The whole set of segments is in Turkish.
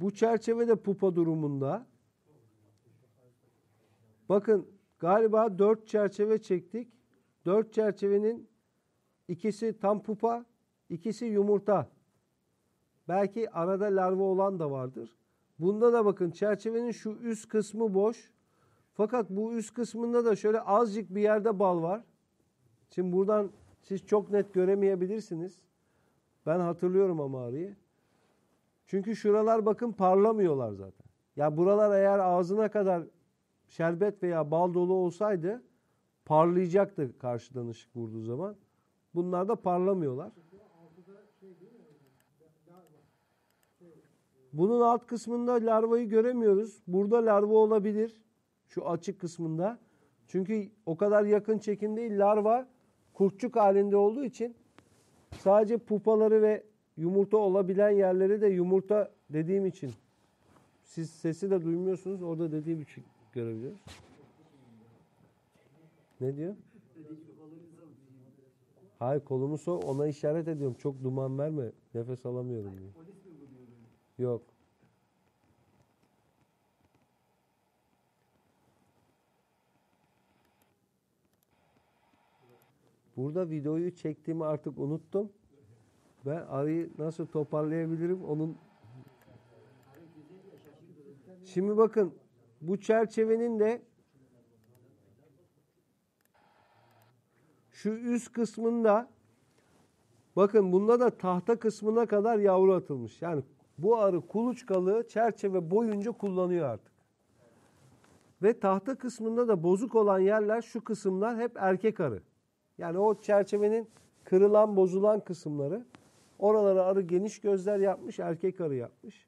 Bu çerçeve de pupa durumunda. Bakın galiba dört çerçeve çektik. Dört çerçevenin ikisi tam pupa, ikisi yumurta. Belki arada larva olan da vardır. Bunda da bakın çerçevenin şu üst kısmı boş. Fakat bu üst kısmında da şöyle azıcık bir yerde bal var. Şimdi buradan siz çok net göremeyebilirsiniz. Ben hatırlıyorum ama arıyı. Çünkü şuralar bakın parlamıyorlar zaten. Ya buralar eğer ağzına kadar şerbet veya bal dolu olsaydı parlayacaktı karşıdan ışık vurduğu zaman. Bunlar da parlamıyorlar. Bunun alt kısmında larvayı göremiyoruz. Burada larva olabilir. Şu açık kısmında. Çünkü o kadar yakın çekim değil. Larva kurtçuk halinde olduğu için sadece pupaları ve yumurta olabilen yerleri de yumurta dediğim için siz sesi de duymuyorsunuz. Orada dediğim için görebiliyoruz. Ne diyor? Hayır kolumu so ona işaret ediyorum. Çok duman verme. Nefes alamıyorum diyor. Yok. Burada videoyu çektiğimi artık unuttum. Ben arayı nasıl toparlayabilirim onun Şimdi bakın bu çerçevenin de şu üst kısmında bakın bunda da tahta kısmına kadar yavru atılmış. Yani bu arı kuluçkalığı çerçeve boyunca kullanıyor artık. Ve tahta kısmında da bozuk olan yerler şu kısımlar hep erkek arı. Yani o çerçevenin kırılan bozulan kısımları oralara arı geniş gözler yapmış erkek arı yapmış.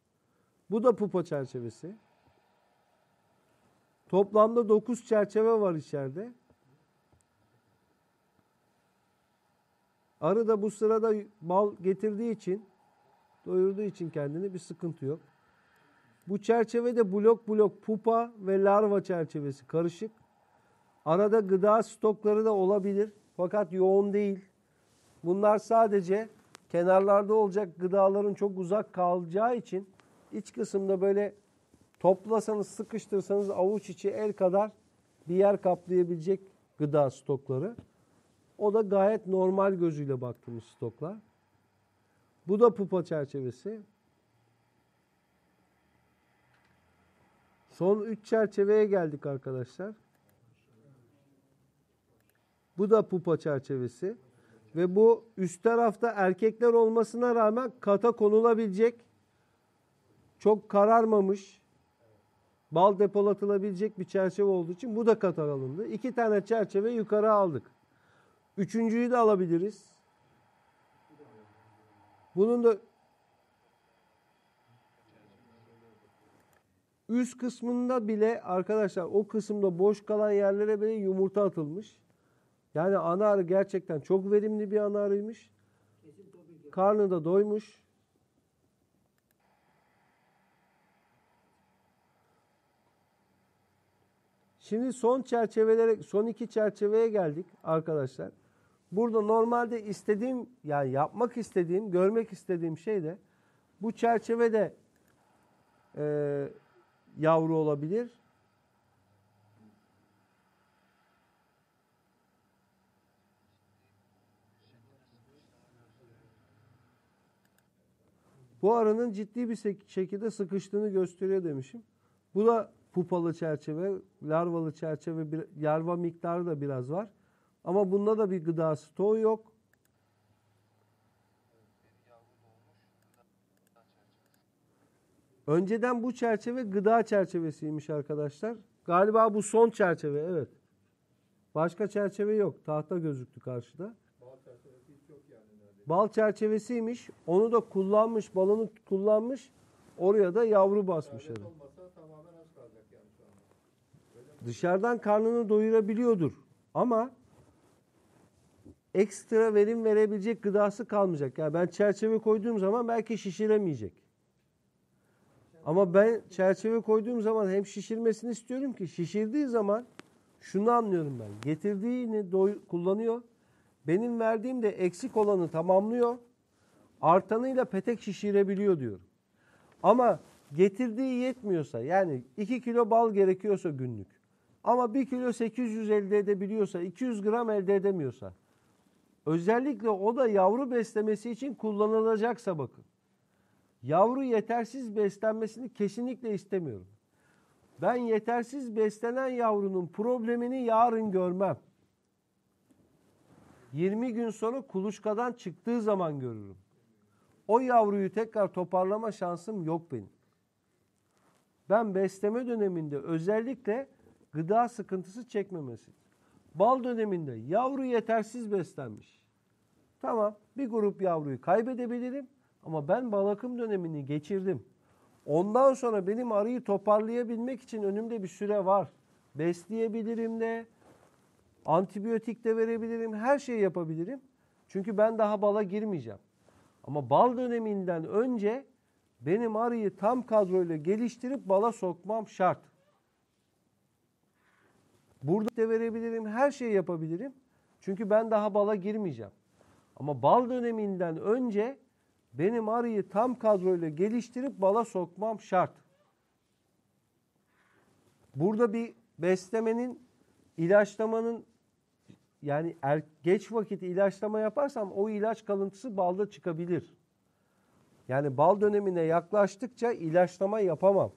Bu da pupa çerçevesi. Toplamda 9 çerçeve var içeride. Arı da bu sırada bal getirdiği için, doyurduğu için kendini bir sıkıntı yok. Bu çerçevede blok blok pupa ve larva çerçevesi karışık. Arada gıda stokları da olabilir fakat yoğun değil. Bunlar sadece kenarlarda olacak gıdaların çok uzak kalacağı için iç kısımda böyle toplasanız sıkıştırsanız avuç içi el kadar bir yer kaplayabilecek gıda stokları. O da gayet normal gözüyle baktığımız stoklar. Bu da pupa çerçevesi. Son üç çerçeveye geldik arkadaşlar. Bu da pupa çerçevesi. Ve bu üst tarafta erkekler olmasına rağmen kata konulabilecek, çok kararmamış, bal depolatılabilecek bir çerçeve olduğu için bu da kata alındı. İki tane çerçeve yukarı aldık. Üçüncüyü de alabiliriz. Bunun da üst kısmında bile arkadaşlar o kısımda boş kalan yerlere bile yumurta atılmış. Yani ana arı gerçekten çok verimli bir ana arıymış. Karnı da doymuş. Şimdi son çerçevelere, son iki çerçeveye geldik arkadaşlar. Burada normalde istediğim, yani yapmak istediğim, görmek istediğim şey de bu çerçevede e, yavru olabilir. Bu arının ciddi bir şekilde sıkıştığını gösteriyor demişim. Bu da pupalı çerçeve, larvalı çerçeve, bir, larva miktarı da biraz var. Ama bunda da bir gıda stoğu yok. Önceden bu çerçeve gıda çerçevesiymiş arkadaşlar. Galiba bu son çerçeve evet. Başka çerçeve yok. Tahta gözüktü karşıda. Bal çerçevesiymiş. Onu da kullanmış, balonu kullanmış. Oraya da yavru basmış adam. Dışarıdan karnını doyurabiliyordur. Ama ekstra verim verebilecek gıdası kalmayacak. Yani ben çerçeve koyduğum zaman belki şişiremeyecek. Ama ben çerçeve koyduğum zaman hem şişirmesini istiyorum ki şişirdiği zaman şunu anlıyorum ben. Getirdiğini kullanıyor. Benim verdiğim de eksik olanı tamamlıyor. Artanıyla petek şişirebiliyor diyorum. Ama getirdiği yetmiyorsa yani 2 kilo bal gerekiyorsa günlük ama 1 kilo 800 elde edebiliyorsa 200 gram elde edemiyorsa özellikle o da yavru beslemesi için kullanılacaksa bakın. Yavru yetersiz beslenmesini kesinlikle istemiyorum. Ben yetersiz beslenen yavrunun problemini yarın görmem. 20 gün sonra kuluçkadan çıktığı zaman görürüm. O yavruyu tekrar toparlama şansım yok benim. Ben besleme döneminde özellikle gıda sıkıntısı çekmemesi. Bal döneminde yavru yetersiz beslenmiş. Tamam bir grup yavruyu kaybedebilirim ama ben bal akım dönemini geçirdim. Ondan sonra benim arıyı toparlayabilmek için önümde bir süre var. Besleyebilirim de, antibiyotik de verebilirim, her şeyi yapabilirim. Çünkü ben daha bala girmeyeceğim. Ama bal döneminden önce benim arıyı tam kadroyla geliştirip bala sokmam şart. Burada da verebilirim, her şeyi yapabilirim. Çünkü ben daha bala girmeyeceğim. Ama bal döneminden önce benim arıyı tam kadroyla geliştirip bala sokmam şart. Burada bir beslemenin, ilaçlamanın yani er, geç vakit ilaçlama yaparsam o ilaç kalıntısı balda çıkabilir. Yani bal dönemine yaklaştıkça ilaçlama yapamam.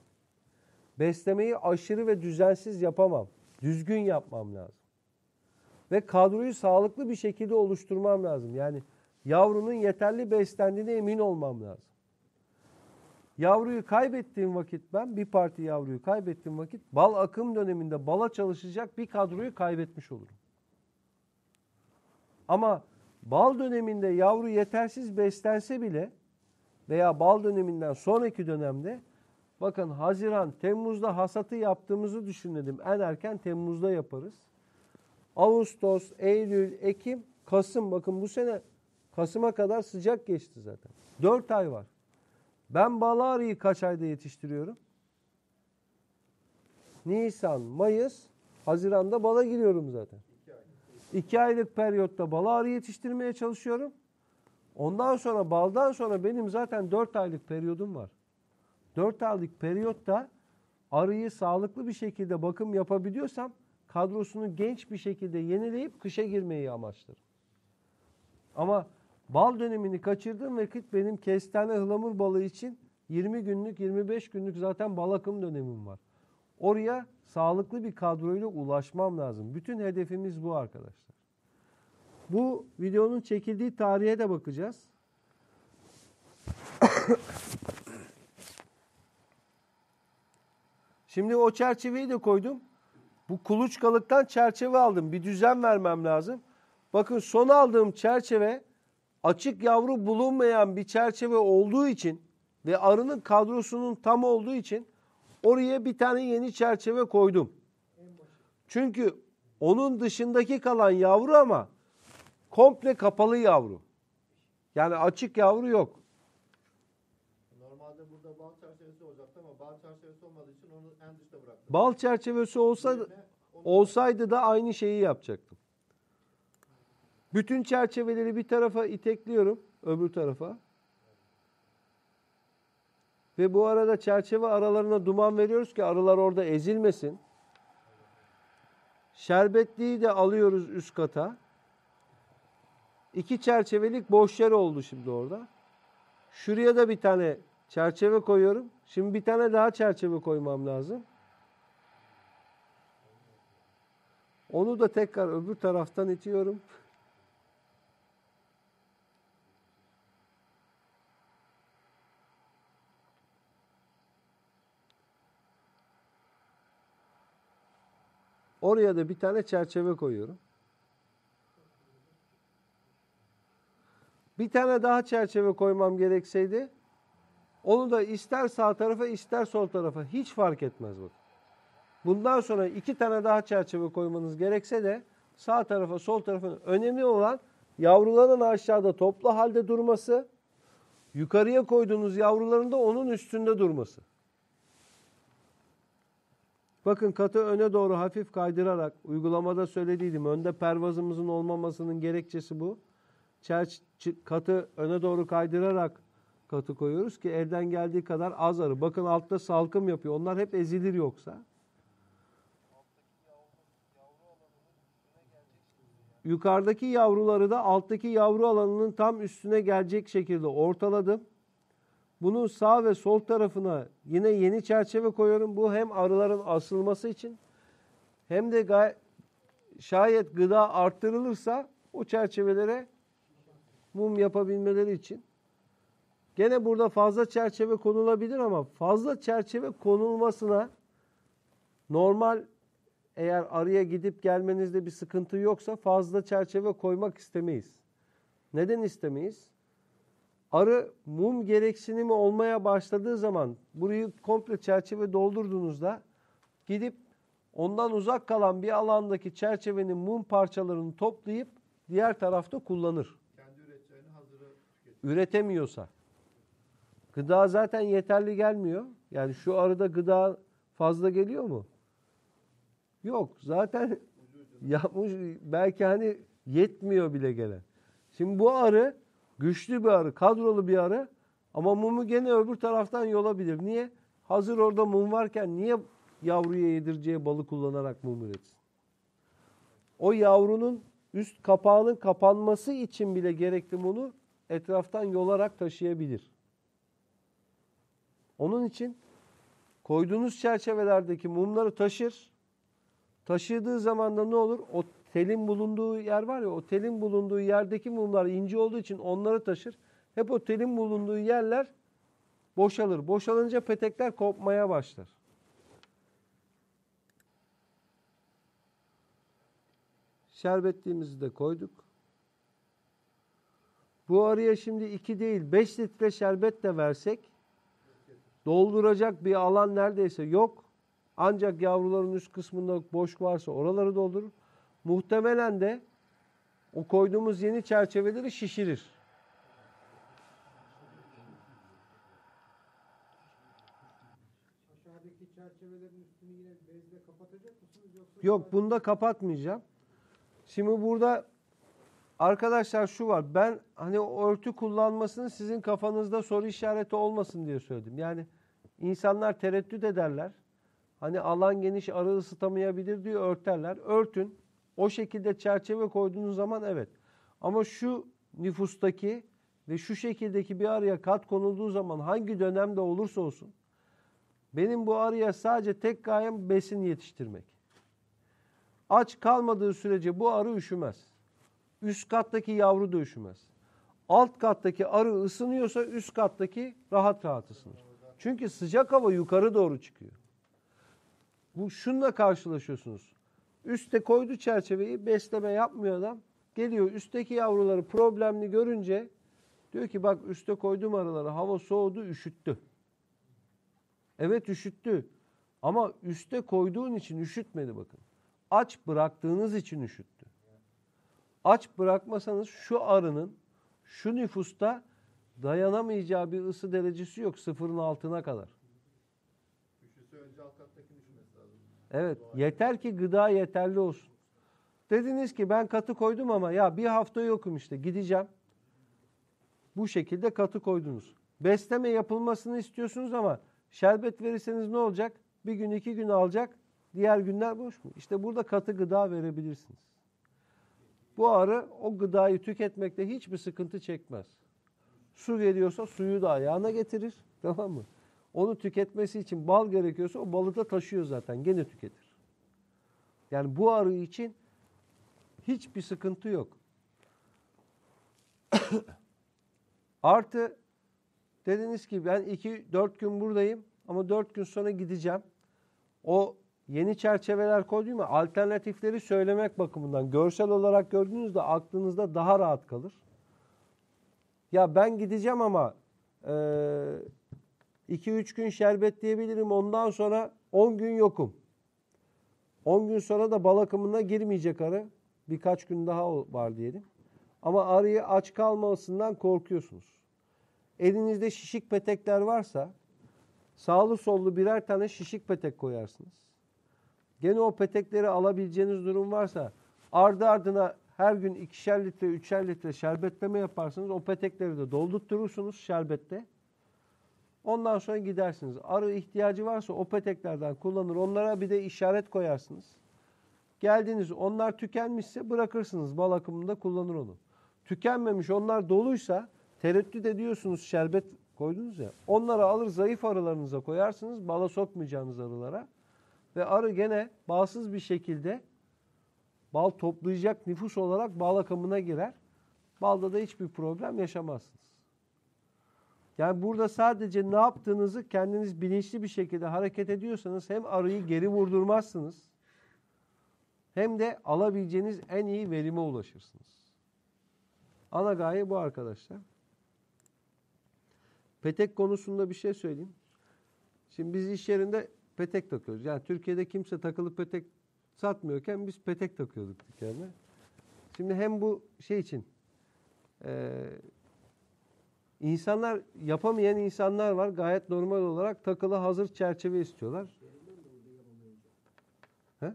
Beslemeyi aşırı ve düzensiz yapamam. Düzgün yapmam lazım. Ve kadroyu sağlıklı bir şekilde oluşturmam lazım. Yani yavrunun yeterli beslendiğine emin olmam lazım. Yavruyu kaybettiğim vakit ben bir parti yavruyu kaybettiğim vakit bal akım döneminde bala çalışacak bir kadroyu kaybetmiş olurum. Ama bal döneminde yavru yetersiz beslense bile veya bal döneminden sonraki dönemde bakın Haziran, Temmuz'da hasatı yaptığımızı düşünelim. En erken Temmuz'da yaparız. Ağustos, Eylül, Ekim, Kasım bakın bu sene Kasım'a kadar sıcak geçti zaten. 4 ay var. Ben balı arıyı kaç ayda yetiştiriyorum? Nisan, Mayıs, Haziran'da bala giriyorum zaten. 2 aylık periyotta balı arı yetiştirmeye çalışıyorum. Ondan sonra baldan sonra benim zaten 4 aylık periyodum var. 4 aylık periyotta arıyı sağlıklı bir şekilde bakım yapabiliyorsam kadrosunu genç bir şekilde yenileyip kışa girmeyi amaçlarım. Ama bal dönemini kaçırdığım vakit benim kestane ıhlamur balığı için 20 günlük 25 günlük zaten bal akım dönemim var. Oraya sağlıklı bir kadroyla ulaşmam lazım. Bütün hedefimiz bu arkadaşlar. Bu videonun çekildiği tarihe de bakacağız. Şimdi o çerçeveyi de koydum. Bu kuluçkalıktan çerçeve aldım. Bir düzen vermem lazım. Bakın son aldığım çerçeve açık yavru bulunmayan bir çerçeve olduğu için ve arının kadrosunun tam olduğu için oraya bir tane yeni çerçeve koydum. Çünkü onun dışındaki kalan yavru ama komple kapalı yavru. Yani açık yavru yok. Normalde burada bal çerçevesi olacaktı ama bal çerçevesi olmadığı için onu en dışta bıraktım. Bal çerçevesi onu- olsaydı da aynı şeyi yapacaktım. Bütün çerçeveleri bir tarafa itekliyorum, öbür tarafa. Ve bu arada çerçeve aralarına duman veriyoruz ki arılar orada ezilmesin. Şerbetliği de alıyoruz üst kata. İki çerçevelik boş yer oldu şimdi orada. Şuraya da bir tane çerçeve koyuyorum. Şimdi bir tane daha çerçeve koymam lazım. Onu da tekrar öbür taraftan itiyorum. Oraya da bir tane çerçeve koyuyorum. Bir tane daha çerçeve koymam gerekseydi onu da ister sağ tarafa ister sol tarafa hiç fark etmez bak. Bundan sonra iki tane daha çerçeve koymanız gerekse de sağ tarafa sol tarafa önemli olan yavruların aşağıda toplu halde durması, yukarıya koyduğunuz yavruların da onun üstünde durması. Bakın katı öne doğru hafif kaydırarak uygulamada söylediydim. Önde pervazımızın olmamasının gerekçesi bu. Çerç, çı- katı öne doğru kaydırarak katı koyuyoruz ki elden geldiği kadar az arı. Bakın altta salkım yapıyor. Onlar hep ezilir yoksa. Yukarıdaki yavruları da alttaki yavru alanının tam üstüne gelecek şekilde ortaladım. Bunun sağ ve sol tarafına yine yeni çerçeve koyuyorum. Bu hem arıların asılması için hem de şayet gıda arttırılırsa o çerçevelere mum yapabilmeleri için. Gene burada fazla çerçeve konulabilir ama fazla çerçeve konulmasına normal eğer arıya gidip gelmenizde bir sıkıntı yoksa fazla çerçeve koymak istemeyiz. Neden istemeyiz? Arı mum gereksinimi olmaya başladığı zaman burayı komple çerçeve doldurduğunuzda gidip ondan uzak kalan bir alandaki çerçevenin mum parçalarını toplayıp diğer tarafta kullanır. Kendi üreteceğini hazırı tüketiyor. Üretemiyorsa. Gıda zaten yeterli gelmiyor. Yani şu arıda gıda fazla geliyor mu? Yok. Zaten yapmış belki hani yetmiyor bile gelen. Şimdi bu arı güçlü bir arı, kadrolu bir arı ama mumu gene öbür taraftan yolabilir. Niye? Hazır orada mum varken niye yavruya yedireceği balı kullanarak mum üretsin? O yavrunun üst kapağının kapanması için bile gerekli mumu etraftan yolarak taşıyabilir. Onun için koyduğunuz çerçevelerdeki mumları taşır. Taşıdığı zaman da ne olur? O telin bulunduğu yer var ya, o telin bulunduğu yerdeki mumlar ince olduğu için onları taşır. Hep o telin bulunduğu yerler boşalır. Boşalınca petekler kopmaya başlar. Şerbetliğimizi de koyduk. Bu arıya şimdi 2 değil 5 litre şerbet de versek dolduracak bir alan neredeyse yok. Ancak yavruların üst kısmında boş varsa oraları doldurur. Muhtemelen de o koyduğumuz yeni çerçeveleri şişirir. Aşağıdaki çerçevelerin üstünü yine bezle kapatacak mısınız yoksa Yok bunda kapatmayacağım. Şimdi burada arkadaşlar şu var. Ben hani örtü kullanmasını sizin kafanızda soru işareti olmasın diye söyledim. Yani insanlar tereddüt ederler. Hani alan geniş arı ısıtamayabilir diye örterler. Örtün. O şekilde çerçeve koyduğunuz zaman evet. Ama şu nüfustaki ve şu şekildeki bir arıya kat konulduğu zaman hangi dönemde olursa olsun benim bu arıya sadece tek gayem besin yetiştirmek. Aç kalmadığı sürece bu arı üşümez. Üst kattaki yavru da üşümez. Alt kattaki arı ısınıyorsa üst kattaki rahat rahat ısınır. Çünkü sıcak hava yukarı doğru çıkıyor. Bu şunla karşılaşıyorsunuz. Üste koydu çerçeveyi besleme yapmıyor adam. Geliyor üstteki yavruları problemli görünce diyor ki bak üste koydum arıları hava soğudu üşüttü. Evet üşüttü. Ama üste koyduğun için üşütmedi bakın. Aç bıraktığınız için üşüttü. Aç bırakmasanız şu arının şu nüfusta dayanamayacağı bir ısı derecesi yok sıfırın altına kadar. Üşüse önce alt kattakini üşümesi lazım. Evet yeter ki gıda yeterli olsun. Dediniz ki ben katı koydum ama ya bir hafta yokum işte gideceğim. Bu şekilde katı koydunuz. Besleme yapılmasını istiyorsunuz ama şerbet verirseniz ne olacak? Bir gün iki gün alacak. Diğer günler boş mu? İşte burada katı gıda verebilirsiniz. Bu arı o gıdayı tüketmekte hiçbir sıkıntı çekmez. Su geliyorsa suyu da ayağına getirir. Tamam mı? Onu tüketmesi için bal gerekiyorsa o balı da taşıyor zaten. Gene tüketir. Yani bu arı için hiçbir sıkıntı yok. Artı dediniz ki ben 2-4 gün buradayım ama 4 gün sonra gideceğim. O yeni çerçeveler koyduğum alternatifleri söylemek bakımından görsel olarak gördüğünüzde aklınızda daha rahat kalır. Ya ben gideceğim ama 2-3 gün şerbet diyebilirim ondan sonra 10 gün yokum. 10 gün sonra da bal akımına girmeyecek arı. Birkaç gün daha var diyelim. Ama arıyı aç kalmasından korkuyorsunuz. Elinizde şişik petekler varsa sağlı sollu birer tane şişik petek koyarsınız. Gene o petekleri alabileceğiniz durum varsa ardı ardına her gün ikişer litre, üçer litre şerbetleme yaparsınız. O petekleri de doldurturursunuz şerbette. Ondan sonra gidersiniz. Arı ihtiyacı varsa o peteklerden kullanır. Onlara bir de işaret koyarsınız. Geldiniz onlar tükenmişse bırakırsınız. Bal akımında kullanır onu. Tükenmemiş onlar doluysa tereddüt ediyorsunuz şerbet koydunuz ya. Onları alır zayıf arılarınıza koyarsınız. Bala sokmayacağınız arılara. Ve arı gene bağsız bir şekilde bal toplayacak nüfus olarak bal akımına girer. Balda da hiçbir problem yaşamazsınız. Yani burada sadece ne yaptığınızı kendiniz bilinçli bir şekilde hareket ediyorsanız hem arıyı geri vurdurmazsınız hem de alabileceğiniz en iyi verime ulaşırsınız. Ana gaye bu arkadaşlar. Petek konusunda bir şey söyleyeyim. Şimdi biz iş yerinde petek takıyoruz. Yani Türkiye'de kimse takılı petek satmıyorken biz petek takıyorduk dükkanına. Şimdi hem bu şey için e, insanlar yapamayan insanlar var. Gayet normal olarak takılı hazır çerçeve istiyorlar. He?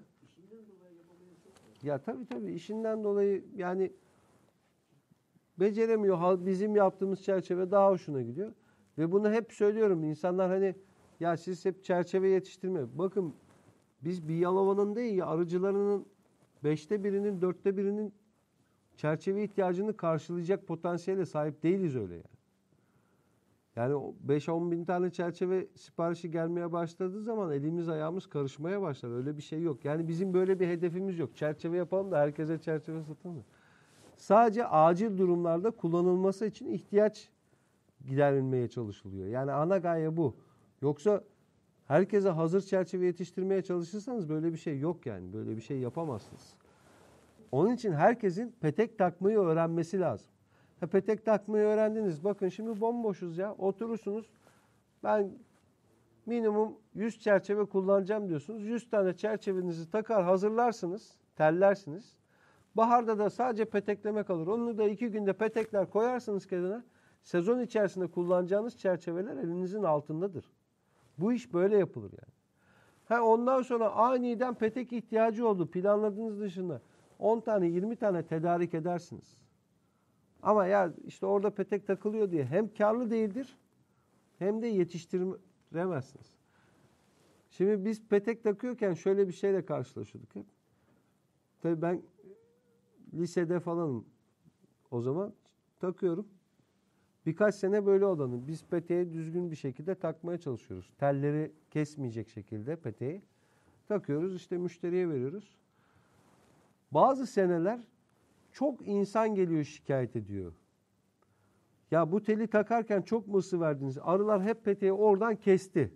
Ya tabii tabii işinden dolayı yani beceremiyor. Bizim yaptığımız çerçeve daha hoşuna gidiyor. Ve bunu hep söylüyorum. İnsanlar hani ya siz hep çerçeve yetiştirme. Bakın biz bir Yalova'nın değil ya arıcılarının beşte birinin dörtte birinin çerçeve ihtiyacını karşılayacak potansiyele sahip değiliz öyle yani. Yani o 5-10 bin tane çerçeve siparişi gelmeye başladığı zaman elimiz ayağımız karışmaya başlar. Öyle bir şey yok. Yani bizim böyle bir hedefimiz yok. Çerçeve yapalım da herkese çerçeve satalım. Sadece acil durumlarda kullanılması için ihtiyaç giderilmeye çalışılıyor. Yani ana gaye bu. Yoksa herkese hazır çerçeve yetiştirmeye çalışırsanız böyle bir şey yok yani. Böyle bir şey yapamazsınız. Onun için herkesin petek takmayı öğrenmesi lazım. Ha, petek takmayı öğrendiniz. Bakın şimdi bomboşuz ya. Oturursunuz. Ben minimum 100 çerçeve kullanacağım diyorsunuz. 100 tane çerçevenizi takar hazırlarsınız. Tellersiniz. Baharda da sadece petekleme kalır. Onu da iki günde petekler koyarsınız kenara. Sezon içerisinde kullanacağınız çerçeveler elinizin altındadır. Bu iş böyle yapılır yani. Ha ondan sonra aniden petek ihtiyacı oldu. Planladığınız dışında 10 tane 20 tane tedarik edersiniz. Ama ya işte orada petek takılıyor diye hem karlı değildir hem de yetiştiremezsiniz. Şimdi biz petek takıyorken şöyle bir şeyle karşılaşıyorduk hep. Tabii ben lisede falanım o zaman takıyorum. Birkaç sene böyle olanı. Biz peteği düzgün bir şekilde takmaya çalışıyoruz. Telleri kesmeyecek şekilde peteği takıyoruz. işte müşteriye veriyoruz. Bazı seneler çok insan geliyor şikayet ediyor. Ya bu teli takarken çok mu verdiniz? Arılar hep peteği oradan kesti.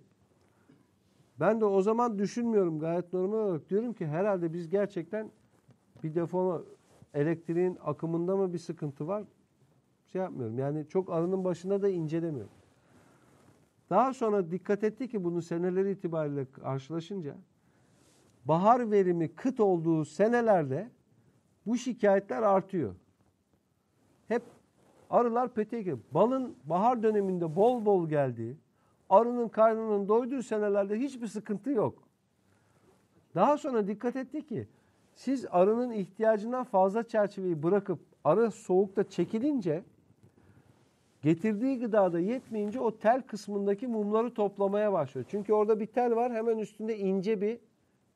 Ben de o zaman düşünmüyorum gayet normal olarak. Diyorum ki herhalde biz gerçekten bir defa elektriğin akımında mı bir sıkıntı var? Şey yapmıyorum. Yani çok arının başında da incelemiyorum. Daha sonra dikkat etti ki bunu seneleri itibariyle karşılaşınca bahar verimi kıt olduğu senelerde bu şikayetler artıyor. Hep arılar peteğe Balın bahar döneminde bol bol geldiği, arının karnının doyduğu senelerde hiçbir sıkıntı yok. Daha sonra dikkat etti ki siz arının ihtiyacından fazla çerçeveyi bırakıp arı soğukta çekilince getirdiği gıdada yetmeyince o tel kısmındaki mumları toplamaya başlıyor. Çünkü orada bir tel var hemen üstünde ince bir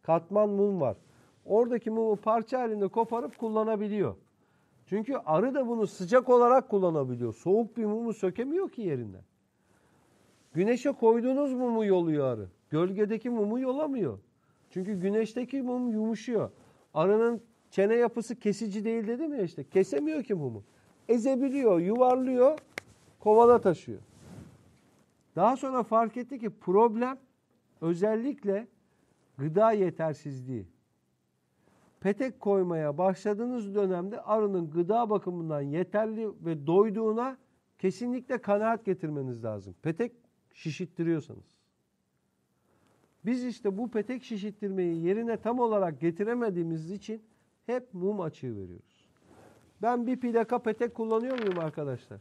katman mum var. Oradaki mumu parça halinde koparıp kullanabiliyor. Çünkü arı da bunu sıcak olarak kullanabiliyor. Soğuk bir mumu sökemiyor ki yerinden. Güneşe koyduğunuz mumu yoluyor arı. Gölgedeki mumu yolamıyor. Çünkü güneşteki mum yumuşuyor. Arının çene yapısı kesici değil dedim ya işte. Kesemiyor ki mumu. Ezebiliyor, yuvarlıyor, kovada taşıyor. Daha sonra fark etti ki problem özellikle gıda yetersizliği. Petek koymaya başladığınız dönemde arının gıda bakımından yeterli ve doyduğuna kesinlikle kanaat getirmeniz lazım. Petek şişittiriyorsanız. Biz işte bu petek şişittirmeyi yerine tam olarak getiremediğimiz için hep mum açığı veriyoruz. Ben bir plaka petek kullanıyor muyum arkadaşlar?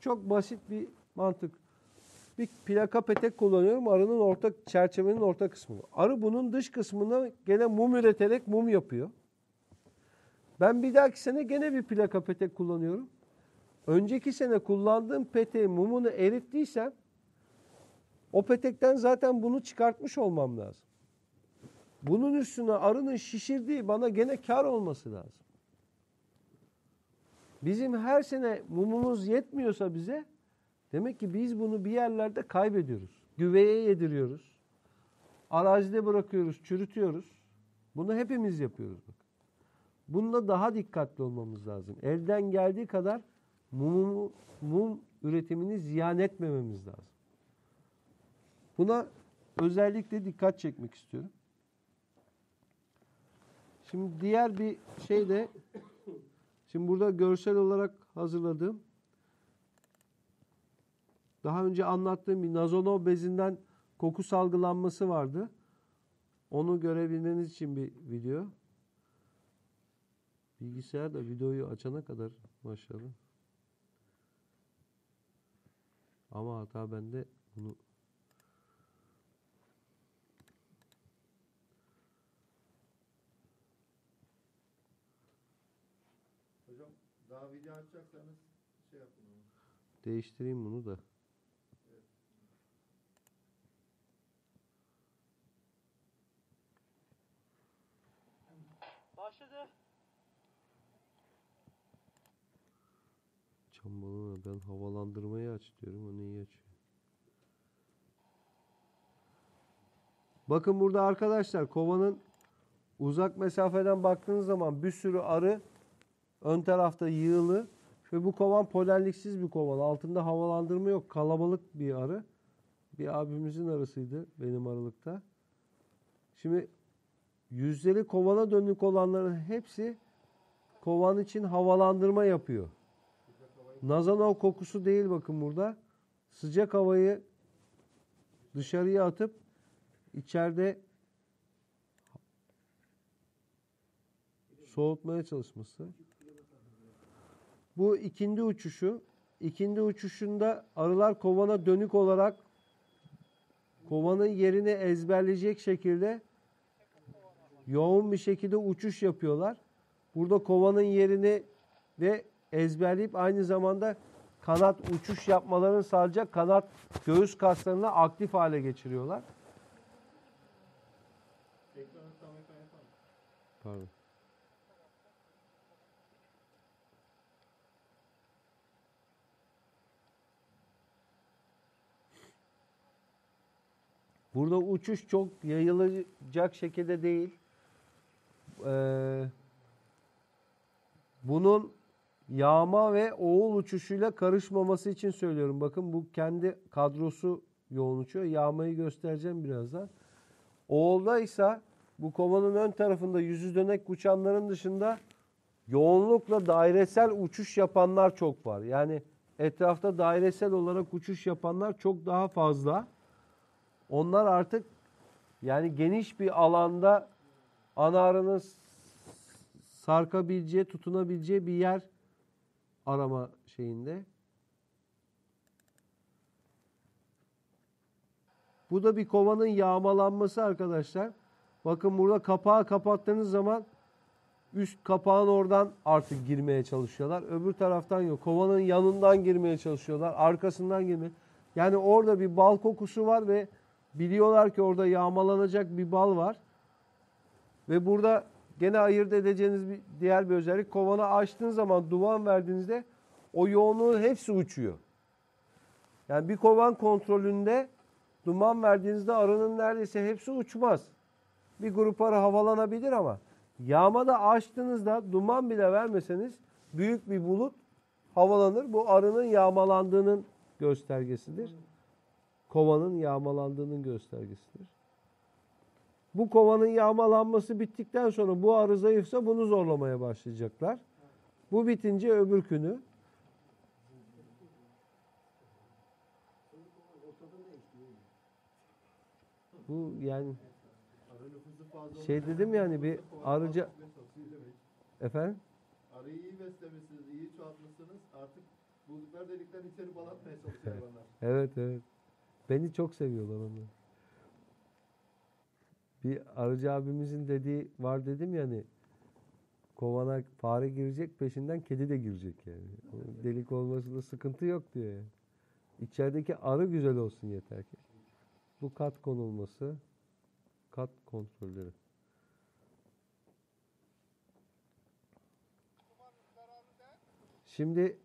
Çok basit bir mantık. Bir plaka petek kullanıyorum arının orta çerçevenin orta kısmı. Arı bunun dış kısmına gene mum üreterek mum yapıyor. Ben bir dahaki sene gene bir plaka petek kullanıyorum. Önceki sene kullandığım peteğin mumunu erittiysem O petekten zaten bunu çıkartmış olmam lazım. Bunun üstüne arının şişirdiği bana gene kar olması lazım. Bizim her sene mumumuz yetmiyorsa bize demek ki biz bunu bir yerlerde kaybediyoruz. Güveye yediriyoruz. Arazide bırakıyoruz, çürütüyoruz. Bunu hepimiz yapıyoruz bak. Bunda daha dikkatli olmamız lazım. Elden geldiği kadar mumu, mum üretimini ziyan etmememiz lazım. Buna özellikle dikkat çekmek istiyorum. Şimdi diğer bir şey de şimdi burada görsel olarak hazırladığım daha önce anlattığım bir nazonov bezinden koku salgılanması vardı. Onu görebilmeniz için bir video. Bilgisayar da videoyu açana kadar maşallah. Ama hata bende bunu Hocam daha video açacaksanız şey yapın onu. değiştireyim bunu da. Balığına ben havalandırmayı aç diyorum. O neyi açıyor? Bakın burada arkadaşlar kovanın uzak mesafeden baktığınız zaman bir sürü arı ön tarafta yığılı ve bu kovan polenliksiz bir kovan. Altında havalandırma yok. Kalabalık bir arı. Bir abimizin arısıydı benim aralıkta. Şimdi yüzleri kovana dönük olanların hepsi kovan için havalandırma yapıyor. Nazanov kokusu değil bakın burada. Sıcak havayı dışarıya atıp içeride soğutmaya çalışması. Bu ikindi uçuşu. İkindi uçuşunda arılar kovana dönük olarak kovanın yerini ezberleyecek şekilde yoğun bir şekilde uçuş yapıyorlar. Burada kovanın yerini de ezberleyip aynı zamanda kanat uçuş yapmalarını sağlayacak kanat göğüs kaslarını aktif hale geçiriyorlar. Pardon. Burada uçuş çok yayılacak şekilde değil. Ee, bunun yağma ve oğul uçuşuyla karışmaması için söylüyorum. Bakın bu kendi kadrosu yoğun uçuyor. Yağmayı göstereceğim birazdan. Oğulda ise bu kovanın ön tarafında yüzü dönek uçanların dışında yoğunlukla dairesel uçuş yapanlar çok var. Yani etrafta dairesel olarak uçuş yapanlar çok daha fazla. Onlar artık yani geniş bir alanda ana arının s- sarkabileceği, tutunabileceği bir yer arama şeyinde. Bu da bir kovanın yağmalanması arkadaşlar. Bakın burada kapağı kapattığınız zaman üst kapağın oradan artık girmeye çalışıyorlar. Öbür taraftan yok. Kovanın yanından girmeye çalışıyorlar. Arkasından girmeye. Yani orada bir bal kokusu var ve biliyorlar ki orada yağmalanacak bir bal var. Ve burada gene ayırt edeceğiniz bir diğer bir özellik kovanı açtığınız zaman duman verdiğinizde o yoğunluğun hepsi uçuyor. Yani bir kovan kontrolünde duman verdiğinizde arının neredeyse hepsi uçmaz. Bir grup arı havalanabilir ama yağmada açtığınızda duman bile vermeseniz büyük bir bulut havalanır. Bu arının yağmalandığının göstergesidir. Kovanın yağmalandığının göstergesidir. Bu kovanın yağmalanması bittikten sonra bu arı zayıfsa bunu zorlamaya başlayacaklar. Bu bitince öbürkünü. Bu yani şey dedim yani bir arıca efendim Arıyı iyi beslemişsiniz, iyi çoğaltmışsınız. Artık buldukları delikten içeri bal atmaya çalışıyor hayvanlar. Evet evet. Beni çok seviyorlar onlar. Bir arıcı abimizin dediği var dedim ya hani kovana fare girecek peşinden kedi de girecek yani. O delik olmasında sıkıntı yok diyor yani. İçerideki arı güzel olsun yeter ki. Bu kat konulması. Kat kontrolleri. Şimdi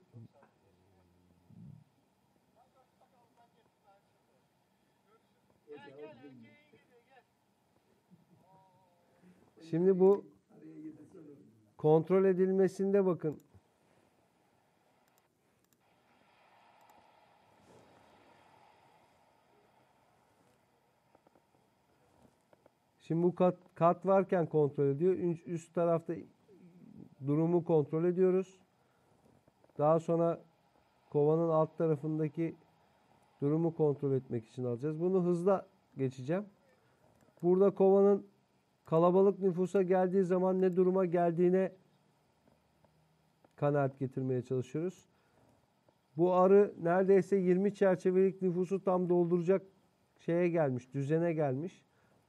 Şimdi bu kontrol edilmesinde bakın. Şimdi bu kat, kat varken kontrol ediyor. Üst, tarafta durumu kontrol ediyoruz. Daha sonra kovanın alt tarafındaki durumu kontrol etmek için alacağız. Bunu hızla geçeceğim. Burada kovanın kalabalık nüfusa geldiği zaman ne duruma geldiğine kanaat getirmeye çalışıyoruz. Bu arı neredeyse 20 çerçevelik nüfusu tam dolduracak şeye gelmiş, düzene gelmiş.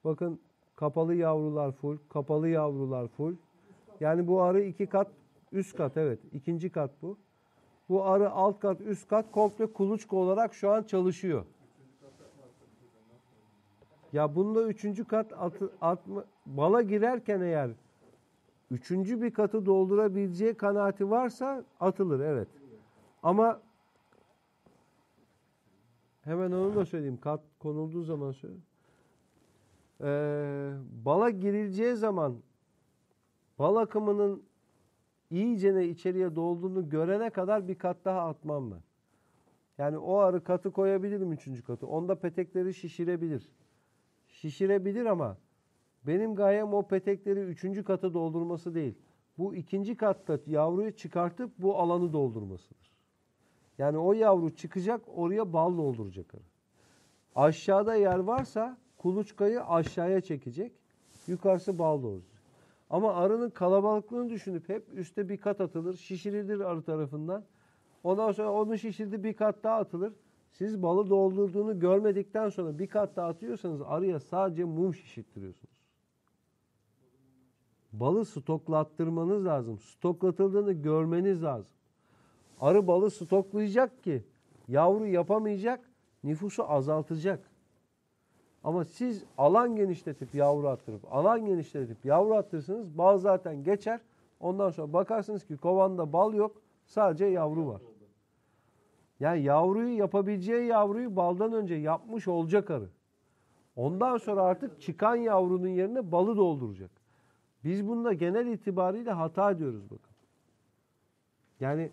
Bakın kapalı yavrular full, kapalı yavrular full. Yani bu arı iki kat, üst kat evet, ikinci kat bu. Bu arı alt kat, üst kat komple kuluçka olarak şu an çalışıyor. Ya bunda üçüncü kat atı, atma, bala girerken eğer üçüncü bir katı doldurabileceği kanaati varsa atılır evet. Ama hemen onu da söyleyeyim. Kat konulduğu zaman söyleyeyim. Ee, bala girileceği zaman bal akımının iyicene içeriye dolduğunu görene kadar bir kat daha atmam ben. Yani o arı katı koyabilirim üçüncü katı. Onda petekleri şişirebilir. Şişirebilir ama benim gayem o petekleri üçüncü katı doldurması değil. Bu ikinci katta yavruyu çıkartıp bu alanı doldurmasıdır. Yani o yavru çıkacak oraya bal dolduracak arı. Aşağıda yer varsa kuluçkayı aşağıya çekecek. Yukarısı bal dolduracak. Ama arının kalabalıklığını düşünüp hep üste bir kat atılır. Şişirilir arı tarafından. Ondan sonra onu şişirdi bir kat daha atılır. Siz balı doldurduğunu görmedikten sonra bir kat daha atıyorsanız arıya sadece mum şişirttiriyorsunuz. Balı stoklattırmanız lazım. Stoklatıldığını görmeniz lazım. Arı balı stoklayacak ki yavru yapamayacak, nüfusu azaltacak. Ama siz alan genişletip yavru attırıp, alan genişletip yavru attırırsanız bal zaten geçer. Ondan sonra bakarsınız ki kovanda bal yok, sadece yavru var. Yani yavruyu yapabileceği yavruyu baldan önce yapmış olacak arı. Ondan sonra artık çıkan yavrunun yerine balı dolduracak. Biz bunda genel itibariyle hata ediyoruz bakın. Yani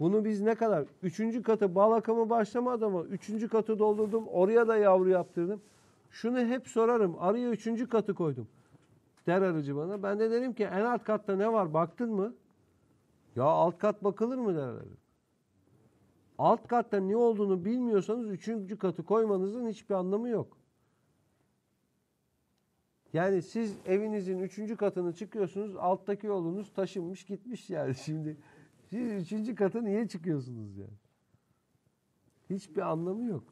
bunu biz ne kadar? Üçüncü katı bal akımı başlamadı ama üçüncü katı doldurdum. Oraya da yavru yaptırdım. Şunu hep sorarım. Arıya üçüncü katı koydum. Der arıcı bana. Ben de derim ki en alt katta ne var baktın mı? Ya alt kat bakılır mı der arı. Alt katta ne olduğunu bilmiyorsanız üçüncü katı koymanızın hiçbir anlamı yok. Yani siz evinizin üçüncü katını çıkıyorsunuz, alttaki yolunuz taşınmış gitmiş yani şimdi. Siz üçüncü katı niye çıkıyorsunuz yani? Hiçbir anlamı yok.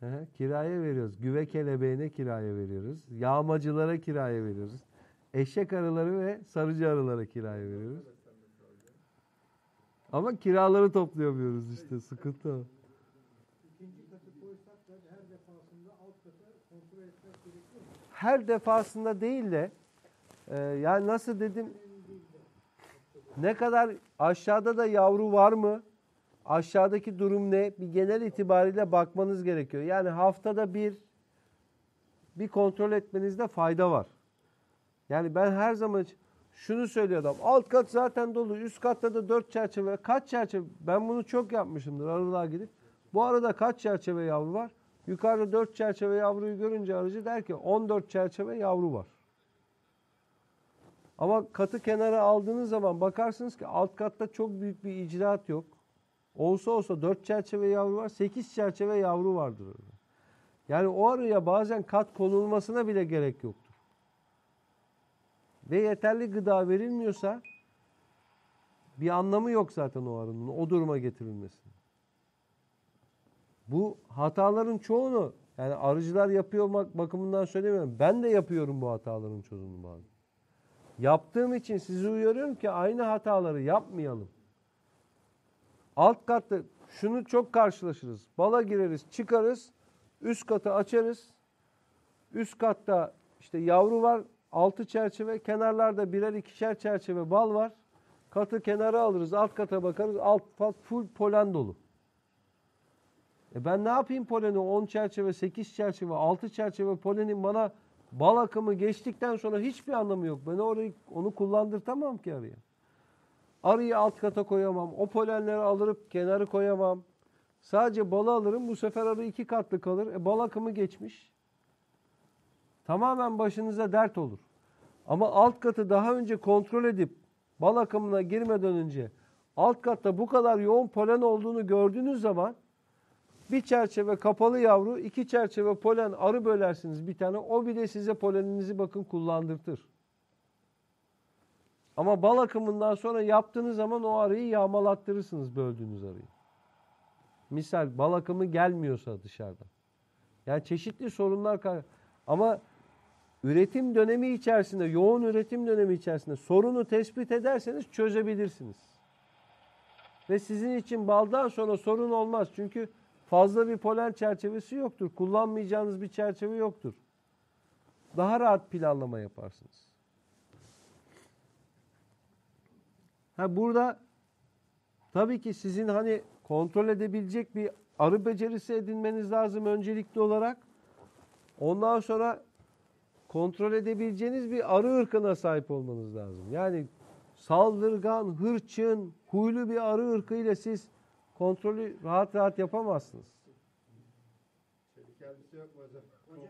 He, kiraya veriyoruz. Güve kelebeğine kiraya veriyoruz. Yağmacılara kiraya veriyoruz. Eşek arıları ve sarıcı arılara kiraya veriyoruz. Ama kiraları toplayamıyoruz işte. Sıkıntı o. İkinci katı koysak da her defasında alt katı kontrol etmek gerekiyor mu? Her defasında değil de e, yani nasıl dedim ne kadar aşağıda da yavru var mı? Aşağıdaki durum ne? Bir genel itibariyle bakmanız gerekiyor. Yani haftada bir bir kontrol etmenizde fayda var. Yani ben her zaman şunu söylüyorum. Alt kat zaten dolu. Üst katta da dört çerçeve. Kaç çerçeve? Ben bunu çok yapmışımdır arılığa gidip. Bu arada kaç çerçeve yavru var? Yukarıda dört çerçeve yavruyu görünce arıcı der ki 14 çerçeve yavru var. Ama katı kenara aldığınız zaman bakarsınız ki alt katta çok büyük bir icraat yok. Olsa olsa 4 çerçeve yavru var, 8 çerçeve yavru vardır orada. Yani o arıya bazen kat konulmasına bile gerek yoktur. Ve yeterli gıda verilmiyorsa bir anlamı yok zaten o arının o duruma getirilmesi. Bu hataların çoğunu yani arıcılar yapıyor bak- bakımından söylemiyorum. Ben de yapıyorum bu hataların çoğunu bazen. Yaptığım için sizi uyarıyorum ki aynı hataları yapmayalım. Alt katta şunu çok karşılaşırız. Bala gireriz, çıkarız, üst katı açarız. Üst katta işte yavru var, altı çerçeve, kenarlarda birer ikişer çerçeve bal var. Katı kenara alırız, alt kata bakarız, alt kat full polen dolu. E ben ne yapayım poleni 10 çerçeve, 8 çerçeve, 6 çerçeve polenin bana bal akımı geçtikten sonra hiçbir anlamı yok. Ben orayı onu kullandırtamam ki arıya. Arıyı alt kata koyamam. O polenleri alırıp kenarı koyamam. Sadece balı alırım. Bu sefer arı iki katlı kalır. E, bal akımı geçmiş. Tamamen başınıza dert olur. Ama alt katı daha önce kontrol edip bal akımına girmeden önce alt katta bu kadar yoğun polen olduğunu gördüğünüz zaman bir çerçeve kapalı yavru, iki çerçeve polen arı bölersiniz bir tane. O bile size poleninizi bakın kullandırtır. Ama bal akımından sonra yaptığınız zaman o arıyı yağmalattırırsınız böldüğünüz arıyı. Misal bal akımı gelmiyorsa dışarıdan. Yani çeşitli sorunlar ama üretim dönemi içerisinde, yoğun üretim dönemi içerisinde sorunu tespit ederseniz çözebilirsiniz. Ve sizin için baldan sonra sorun olmaz. Çünkü fazla bir polen çerçevesi yoktur. Kullanmayacağınız bir çerçeve yoktur. Daha rahat planlama yaparsınız. Ha burada tabii ki sizin hani kontrol edebilecek bir arı becerisi edinmeniz lazım öncelikli olarak. Ondan sonra kontrol edebileceğiniz bir arı ırkına sahip olmanız lazım. Yani saldırgan, hırçın, huylu bir arı ırkıyla siz kontrolü rahat rahat yapamazsınız. Elbise yok mu hocam? Hoca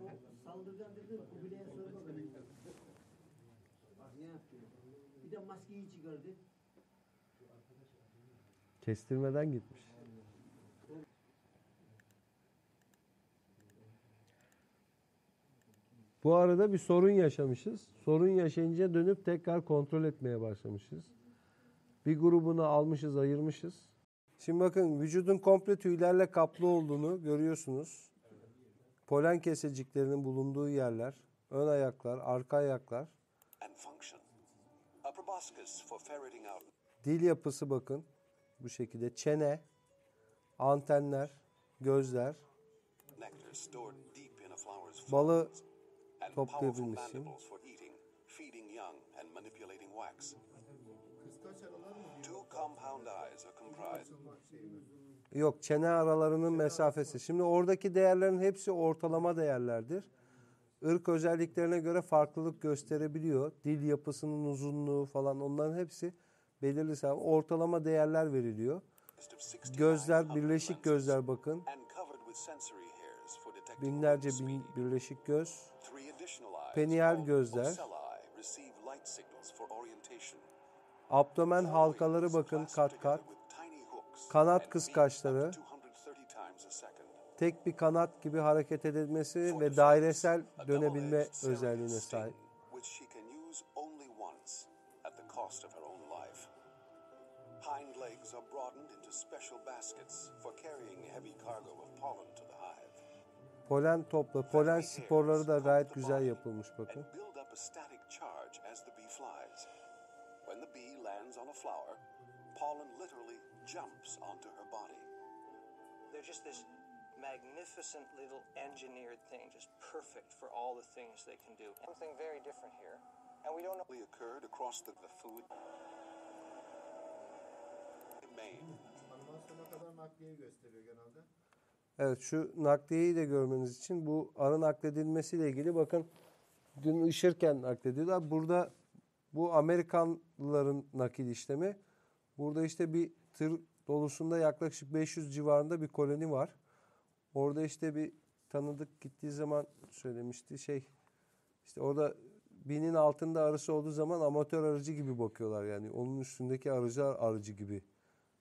bu saldırgan dedi Kubilay'a sor bakalım. Bak ne yaptı. Bir de maskeyi çıkardı. Kestirmeden gitmiş. Bu arada bir sorun yaşamışız. Sorun yaşayınca dönüp tekrar kontrol etmeye başlamışız. Bir grubunu almışız, ayırmışız. Şimdi bakın vücudun komple tüylerle kaplı olduğunu görüyorsunuz. Polen keseciklerinin bulunduğu yerler, ön ayaklar, arka ayaklar. Dil yapısı bakın bu şekilde. Çene, antenler, gözler, balı florets, Yok çene aralarının mesafesi. Şimdi oradaki değerlerin hepsi ortalama değerlerdir. Irk özelliklerine göre farklılık gösterebiliyor. Dil yapısının uzunluğu falan onların hepsi belirli sayı. Ortalama değerler veriliyor. of 69 Gözler, birleşik gözler bakın. Binlerce bin, birleşik göz. Penial gözler. Abdomen halkaları bakın kat kat. Kanat kıskaçları. up to 230 times a second. Tek bir kanat gibi hareket edilmesi ve dairesel dönebilme özelliğine sahip. Hind legs are broadened into special baskets for carrying heavy cargo of pollen to the hive. Polen topla, polen sporları da gayet güzel yapılmış bakın. Flower, pollen literally jumps onto her body. They're just this magnificent little engineered thing, just perfect for all the things they can do. Something very different here. And we don't know. Occurred across the, the food. Kadar gösteriyor genelde. Evet şu nakliyeyi de görmeniz için bu arı nakledilmesiyle ilgili bakın dün ışırken naklediyorlar. Burada bu Amerikanlıların nakil işlemi. Burada işte bir tır dolusunda yaklaşık 500 civarında bir koloni var. Orada işte bir tanıdık gittiği zaman söylemişti şey işte orada binin altında arısı olduğu zaman amatör arıcı gibi bakıyorlar yani. Onun üstündeki arıcılar arıcı gibi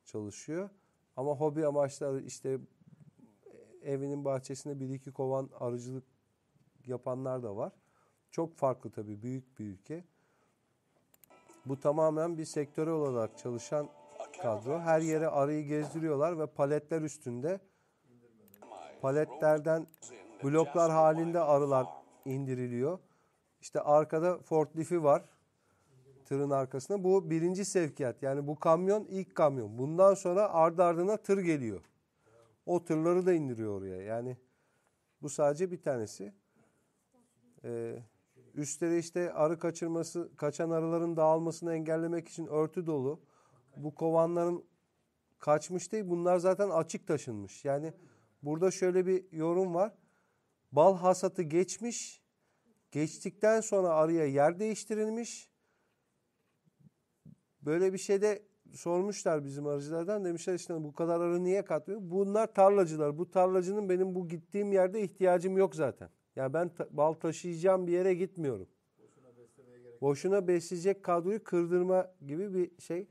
çalışıyor. Ama hobi amaçlı arı- işte evinin bahçesinde bir iki kovan arıcılık yapanlar da var. Çok farklı tabii büyük bir ülke. Bu tamamen bir sektörel olarak çalışan kadro. Her yere arıyı gezdiriyorlar ve paletler üstünde paletlerden bloklar halinde arılar indiriliyor. İşte arkada forklifti var. tırın arkasına. Bu birinci sevkiyat. Yani bu kamyon ilk kamyon. Bundan sonra ardı ardına tır geliyor. O tırları da indiriyor oraya. Yani bu sadece bir tanesi. Ee, üstleri işte arı kaçırması, kaçan arıların dağılmasını engellemek için örtü dolu. Bu kovanların kaçmış değil. Bunlar zaten açık taşınmış. Yani burada şöyle bir yorum var. Bal hasatı geçmiş. Geçtikten sonra arıya yer değiştirilmiş. Böyle bir şeyde sormuşlar bizim arıcılardan. Demişler işte bu kadar arı niye katmıyor? Bunlar tarlacılar. Bu tarlacının benim bu gittiğim yerde ihtiyacım yok zaten. Yani ben ta- bal taşıyacağım bir yere gitmiyorum. Boşuna besleyecek kadroyu kırdırma gibi bir şey.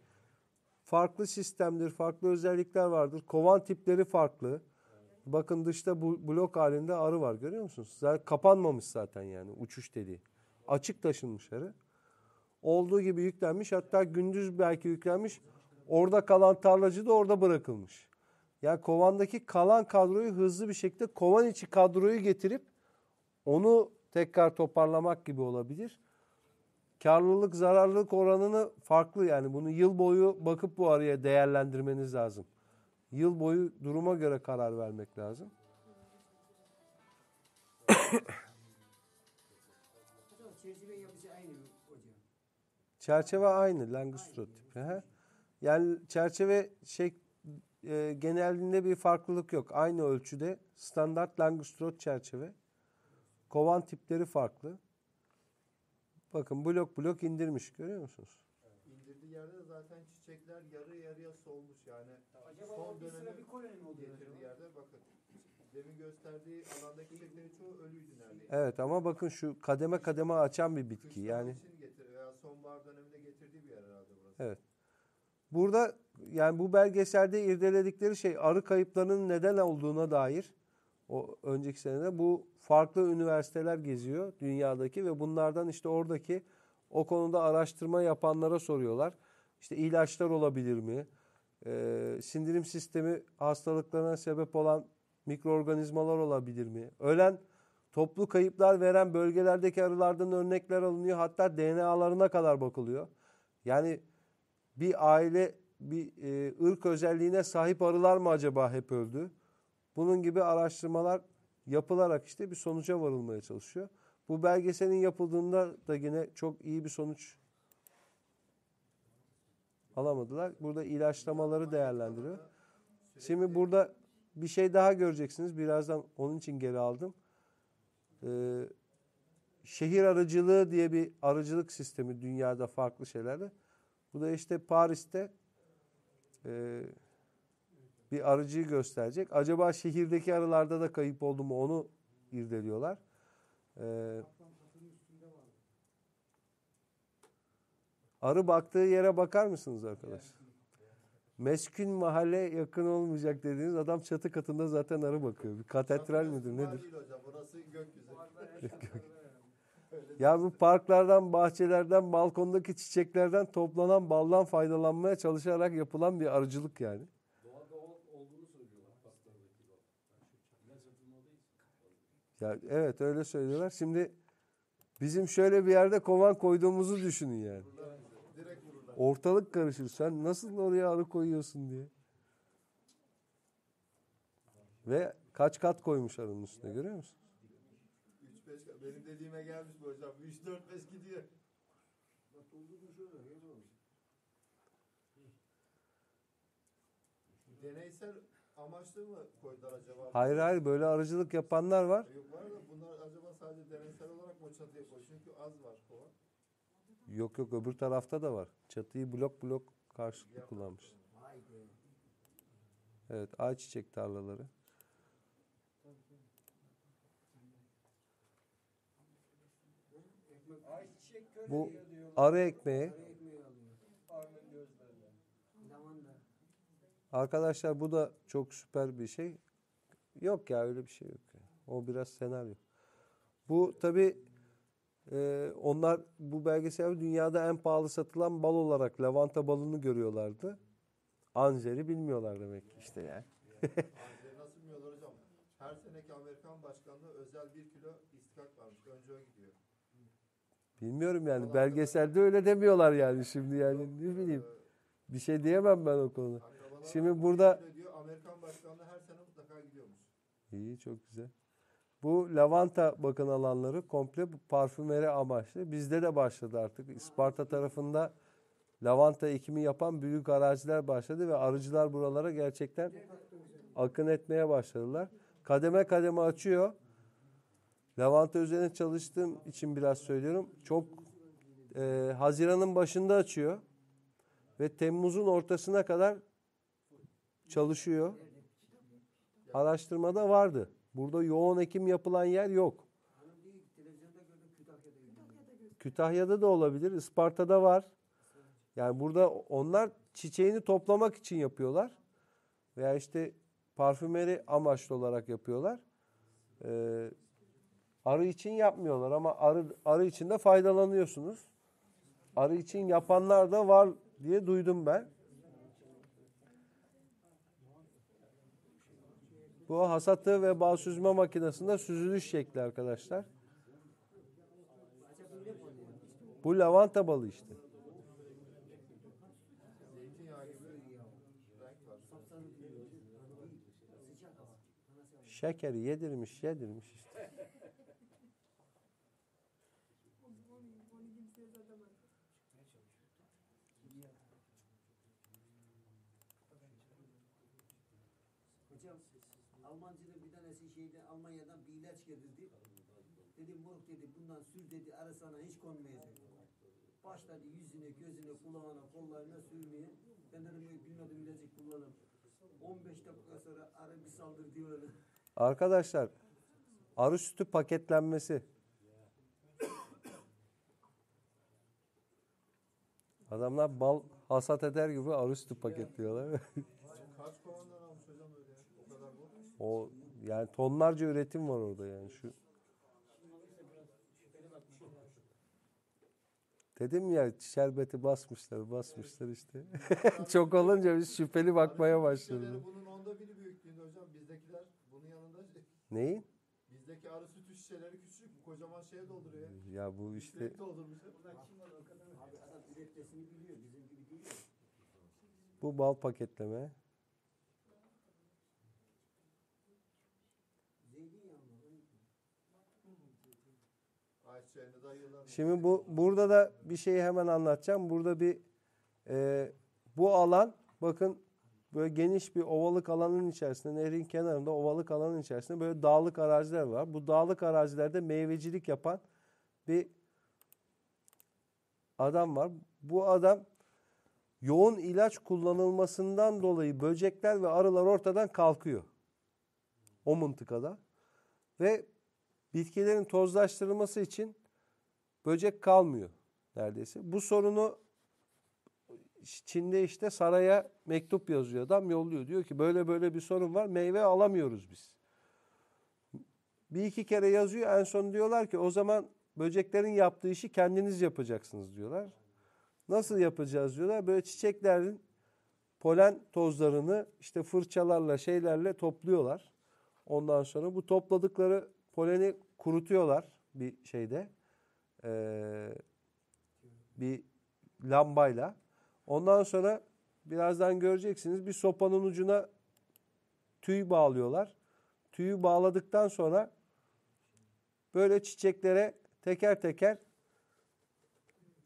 Farklı sistemdir, farklı özellikler vardır. Kovan tipleri farklı. Bakın dışta bu blok halinde arı var görüyor musunuz? Zaten kapanmamış zaten yani uçuş dediği. Açık taşınmış arı. Olduğu gibi yüklenmiş hatta gündüz belki yüklenmiş. Orada kalan tarlacı da orada bırakılmış. Yani kovandaki kalan kadroyu hızlı bir şekilde kovan içi kadroyu getirip onu tekrar toparlamak gibi olabilir. Karlılık zararlılık oranını farklı yani bunu yıl boyu bakıp bu araya değerlendirmeniz lazım. Yıl boyu duruma göre karar vermek lazım. Çerçeve yapısı aynı hocam. Çerçeve aynı tipi. He. Yani çerçeve şey e, genelliğinde bir farklılık yok. Aynı ölçüde standart Langstroth çerçeve. Kovan tipleri farklı. Bakın blok blok indirmiş görüyor musunuz? İndirdiği yerde de zaten çiçekler yarı yarıya solmuş yani. Acaba Son bir sıra bir koloni mi oluyor getirdiği acaba? yerde bakın. Demin gösterdiği alandaki çiçeklerin çoğu ölüydü neredeyse. Evet ama bakın şu kademe kademe açan bir bitki. Kışlar Yani için getiriyor. Ya sonbahar döneminde getirdiği bir yer herhalde burası. Evet. Burada yani bu belgeselde irdeledikleri şey arı kayıplarının neden olduğuna dair o önceki senede bu farklı üniversiteler geziyor dünyadaki ve bunlardan işte oradaki o konuda araştırma yapanlara soruyorlar. İşte ilaçlar olabilir mi? Ee, sindirim sistemi hastalıklarına sebep olan mikroorganizmalar olabilir mi? Ölen toplu kayıplar veren bölgelerdeki arılardan örnekler alınıyor. Hatta DNA'larına kadar bakılıyor. Yani bir aile bir e, ırk özelliğine sahip arılar mı acaba hep öldü? Bunun gibi araştırmalar yapılarak işte bir sonuca varılmaya çalışıyor. Bu belgeselin yapıldığında da yine çok iyi bir sonuç alamadılar. Burada ilaçlamaları değerlendiriyor. Şimdi burada bir şey daha göreceksiniz. Birazdan onun için geri aldım. Ee, şehir arıcılığı diye bir arıcılık sistemi dünyada farklı şeylerde. Bu da işte Paris'te e, bir arıcıyı gösterecek. Acaba şehirdeki arılarda da kayıp oldu mu onu irdeliyorlar. Ee, arı baktığı yere bakar mısınız arkadaşlar? Meskün mahalle yakın olmayacak dediğiniz adam çatı katında zaten arı bakıyor. Bir katedral midir Var nedir? değil hocam. Burası gökyüzü. Ya bu parklardan, bahçelerden, balkondaki çiçeklerden toplanan baldan faydalanmaya çalışarak yapılan bir arıcılık yani. Ya evet öyle söylüyorlar. Şimdi bizim şöyle bir yerde kovan koyduğumuzu düşünün yani. Ortalık karışır. Sen nasıl oraya arı koyuyorsun diye. Ve kaç kat koymuş arının üstüne görüyor musun? 3-5 benim dediğime gelmiş bu hocam. 3-4-5 gidiyor. Deneysel amaçlı mı koydular acaba? Hayır hayır böyle arıcılık yapanlar var. Yok var da bunlar acaba sadece deneysel olarak mı çatıya koyuyor? Çünkü az var kova. Yok yok öbür tarafta da var. Çatıyı blok blok karşılıklı kullanmış. Vay be. Evet ayçiçek tarlaları. Bu arı ekmeği. Arkadaşlar bu da çok süper bir şey. Yok ya öyle bir şey yok. ya. O biraz senaryo. Bu tabi onlar bu belgesel dünyada en pahalı satılan bal olarak lavanta balını görüyorlardı. Anzer'i bilmiyorlar demek ki işte yani. Anzeri nasıl bilmiyorlar hocam? Her seneki Amerikan başkanlığı özel bir kilo istikak varmış. Önce o gidiyor. Bilmiyorum yani belgeselde öyle demiyorlar yani şimdi yani ne bileyim. Bir şey diyemem ben o konuda. Şimdi burada diyor, Amerikan başkanlığı her sene mutlaka gidiyormuş. İyi çok güzel. Bu lavanta bakın alanları komple parfümeri amaçlı. Bizde de başladı artık. Isparta tarafında lavanta ekimi yapan büyük araziler başladı ve arıcılar buralara gerçekten akın etmeye başladılar. Kademe kademe açıyor. Lavanta üzerine çalıştığım için biraz söylüyorum. Çok e, Haziran'ın başında açıyor ve Temmuz'un ortasına kadar çalışıyor. Araştırmada vardı. Burada yoğun ekim yapılan yer yok. Kütahya'da da olabilir, Isparta'da var. Yani burada onlar çiçeğini toplamak için yapıyorlar. Veya işte parfümeri amaçlı olarak yapıyorlar. Ee, arı için yapmıyorlar ama arı, arı için de faydalanıyorsunuz. Arı için yapanlar da var diye duydum ben. Bu hasatı ve bal süzme makinesinde süzülüş şekli arkadaşlar. Bu lavanta balı işte. Şekeri yedirmiş yedirmiş işte. Hocam Almancının bir tanesi şeyde Almanya'dan bir ilaç getirdi. Dedi moruk dedi bundan sür dedi arı sana hiç konmayacak. Başladı yüzüne, gözüne, kulağına, kollarına sürmeye. Ben dedim "Ey, bilmedim ilacı kullanım. 15 dakika sonra arı bir saldır diyor öyle. Arkadaşlar arı sütü paketlenmesi. Adamlar bal hasat eder gibi arı sütü paketliyorlar. Kaç kovandan almış hocam öyle? O kadar bu. o yani tonlarca üretim var orada yani şu. Dedim ya şerbeti basmışlar, basmışlar işte. Çok olunca biz şüpheli bakmaya başladık. Bunun onda biri büyüklüğünde hocam. Bizdekiler bunun yanında Neyin? bizdeki arı sütü şişeleri küçük. Bu kocaman şeye dolduruyor. ya. Ya bu işte Direkt doldurmuş. Abi adam üretmesini biliyor bizim gibi değil. bu bal paketleme. Şimdi bu burada da bir şeyi hemen anlatacağım. Burada bir e, bu alan bakın böyle geniş bir ovalık alanın içerisinde nehrin kenarında ovalık alanın içerisinde böyle dağlık araziler var. Bu dağlık arazilerde meyvecilik yapan bir adam var. Bu adam yoğun ilaç kullanılmasından dolayı böcekler ve arılar ortadan kalkıyor. O mıntıkada. Ve bitkilerin tozlaştırılması için böcek kalmıyor neredeyse. Bu sorunu Çin'de işte saraya mektup yazıyor adam yolluyor. Diyor ki böyle böyle bir sorun var meyve alamıyoruz biz. Bir iki kere yazıyor en son diyorlar ki o zaman böceklerin yaptığı işi kendiniz yapacaksınız diyorlar. Nasıl yapacağız diyorlar. Böyle çiçeklerin polen tozlarını işte fırçalarla şeylerle topluyorlar. Ondan sonra bu topladıkları poleni kurutuyorlar bir şeyde. Ee, bir lambayla. Ondan sonra birazdan göreceksiniz bir sopanın ucuna tüy bağlıyorlar. Tüyü bağladıktan sonra böyle çiçeklere teker teker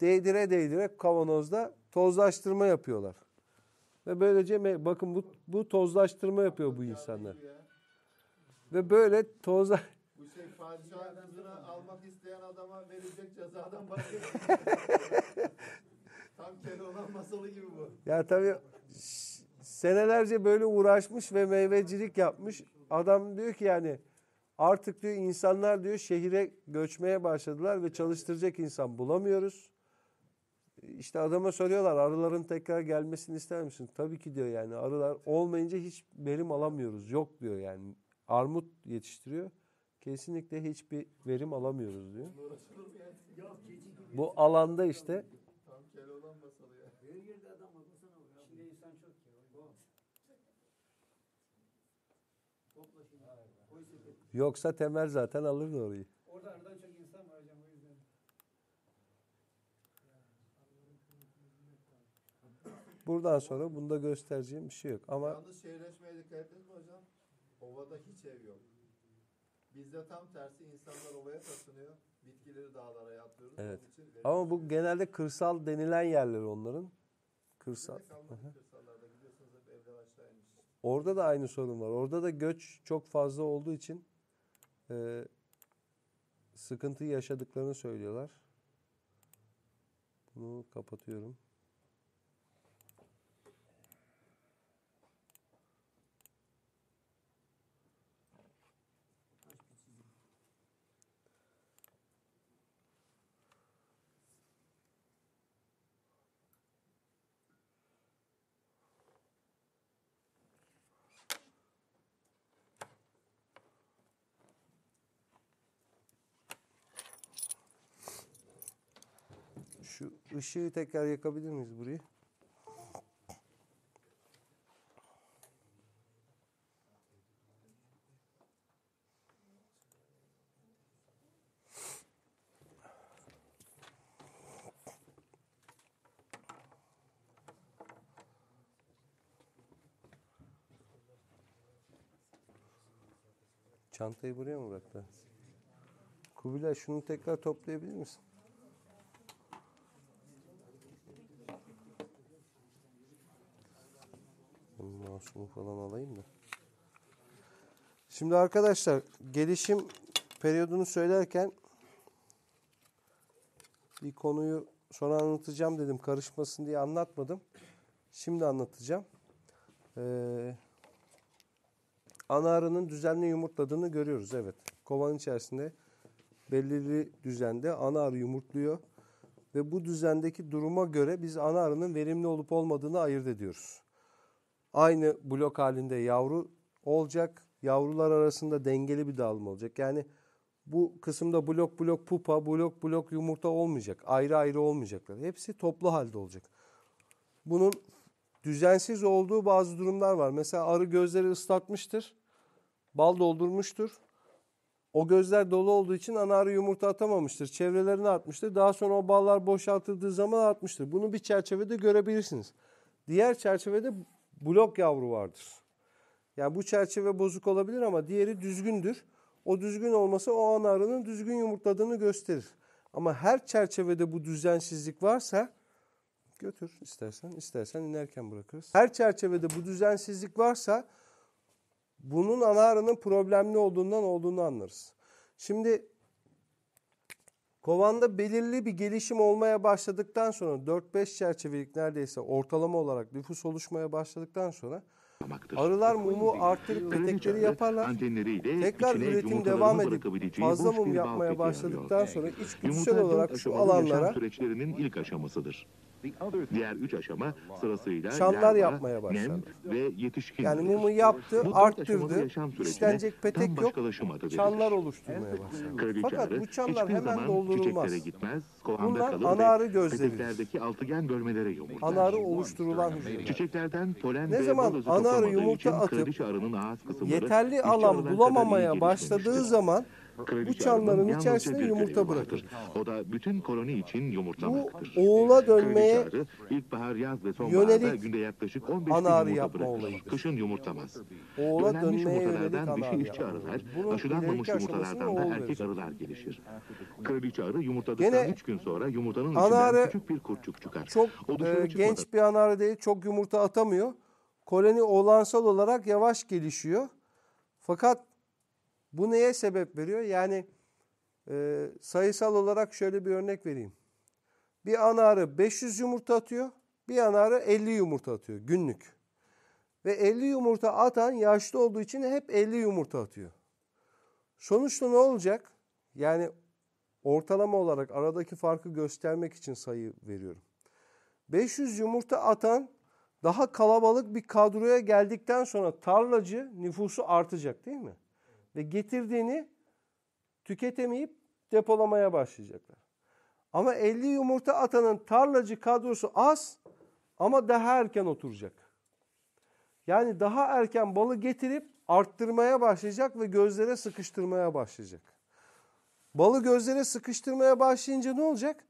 değdire değdire kavanozda tozlaştırma yapıyorlar. Ve böylece bakın bu, bu tozlaştırma yapıyor bu insanlar. Ve böyle tozla şey padişah kızını almak isteyen adama verilecek cezadan başka Tam Keloğlan masalı gibi bu. Ya tabii senelerce böyle uğraşmış ve meyvecilik yapmış. Adam diyor ki yani artık diyor insanlar diyor şehire göçmeye başladılar ve çalıştıracak insan bulamıyoruz. İşte adama soruyorlar arıların tekrar gelmesini ister misin? Tabii ki diyor yani arılar olmayınca hiç verim alamıyoruz. Yok diyor yani. Armut yetiştiriyor kesinlikle hiçbir verim alamıyoruz diyor. Bu alanda işte Yoksa Temel zaten alırdı orayı. Orada aradan çok insan var hocam o yüzden. Buradan sonra bunda göstereceğim bir şey yok ama... Yalnız şehirleşmeye dikkat edin mi hocam? Ovada hiç ev yok. Bizde tam tersi insanlar ovaya taşınıyor. Bitkileri dağlara yapıyoruz. Evet. Ama bu genelde kırsal denilen yerler onların. Kırsal. Kırsallarda gidiyorsunuz hep aşağı inmiş. Orada da aynı sorun var. Orada da göç çok fazla olduğu için e, sıkıntı yaşadıklarını söylüyorlar. Bunu kapatıyorum. Şu ışığı tekrar yakabilir miyiz burayı? Çantayı buraya mı bıraktı? Kubilay şunu tekrar toplayabilir misin? Ben Mouse'umu falan alayım da. Şimdi arkadaşlar gelişim periyodunu söylerken bir konuyu sonra anlatacağım dedim. Karışmasın diye anlatmadım. Şimdi anlatacağım. Ee, ana arının düzenli yumurtladığını görüyoruz. Evet. Kovanın içerisinde belirli düzende ana arı yumurtluyor. Ve bu düzendeki duruma göre biz ana arının verimli olup olmadığını ayırt ediyoruz. Aynı blok halinde yavru olacak. Yavrular arasında dengeli bir dağılım olacak. Yani bu kısımda blok blok pupa, blok blok yumurta olmayacak. Ayrı ayrı olmayacaklar. Hepsi toplu halde olacak. Bunun düzensiz olduğu bazı durumlar var. Mesela arı gözleri ıslatmıştır. Bal doldurmuştur. O gözler dolu olduğu için ana arı yumurta atamamıştır. Çevrelerine atmıştır. Daha sonra o ballar boşaltıldığı zaman atmıştır. Bunu bir çerçevede görebilirsiniz. Diğer çerçevede blok yavru vardır. Yani bu çerçeve bozuk olabilir ama diğeri düzgündür. O düzgün olması o ana arının düzgün yumurtladığını gösterir. Ama her çerçevede bu düzensizlik varsa götür istersen, istersen inerken bırakırız. Her çerçevede bu düzensizlik varsa bunun ana arının problemli olduğundan olduğunu anlarız. Şimdi kovanda belirli bir gelişim olmaya başladıktan sonra 4-5 çerçevelik neredeyse ortalama olarak nüfus oluşmaya başladıktan sonra arılar mumu arttırıp petekleri yaparlar. Tekrar üretim devam edip fazla mum yapmaya başladıktan sonra içgüdüsel olarak şu alanlara süreçlerinin ilk aşamasıdır. Diğer üç aşama sırasıyla larva, yapmaya başlar. nem ve yetişkin. yani mumu yaptı, Bu arttırdı. İşlenecek petek yok. verilir. oluşturmaya başladı. Kraliçe Fakat bu hiçbir hemen doldurulmaz. gitmez, Bunlar kalır ana ve arı gözleridir. peteklerdeki altıgen bölmelere yumurtlar. Ana arı oluşturulan hücreler. Çiçeklerden polen Ne zaman bal özü ana arı toplamadığı yumurta atıp Yeterli alan bulamamaya başladığı zaman bu çanların içerisine yumurta bırakır. O da bütün koloni için Bu yumurtlamaktır. oğula dönmeye ilkbahar, yaz ve sonbaharda günde yaklaşık 15 ana bin yumurta bırakır. olayıdır. Kışın yumurtlamaz. oğula yönelik yumurtalardan dişi arı işçi arılar, aşılanmamış yumurtalardan da erkek arılar gelişir. Kraliçe arı yumurtladıktan Gene 3 gün sonra yumurtanın içinden küçük bir kurtçuk çıkar. Çok e, genç bir ana arı değil, çok yumurta atamıyor. Koloni olansal olarak yavaş gelişiyor. Fakat bu neye sebep veriyor? Yani e, sayısal olarak şöyle bir örnek vereyim. Bir ana arı 500 yumurta atıyor, bir ana arı 50 yumurta atıyor günlük. Ve 50 yumurta atan yaşlı olduğu için hep 50 yumurta atıyor. Sonuçta ne olacak? Yani ortalama olarak aradaki farkı göstermek için sayı veriyorum. 500 yumurta atan daha kalabalık bir kadroya geldikten sonra tarlacı nüfusu artacak değil mi? Ve getirdiğini tüketemeyip depolamaya başlayacaklar. Ama 50 yumurta atanın tarlacı kadrosu az ama daha erken oturacak. Yani daha erken balı getirip arttırmaya başlayacak ve gözlere sıkıştırmaya başlayacak. Balı gözlere sıkıştırmaya başlayınca ne olacak?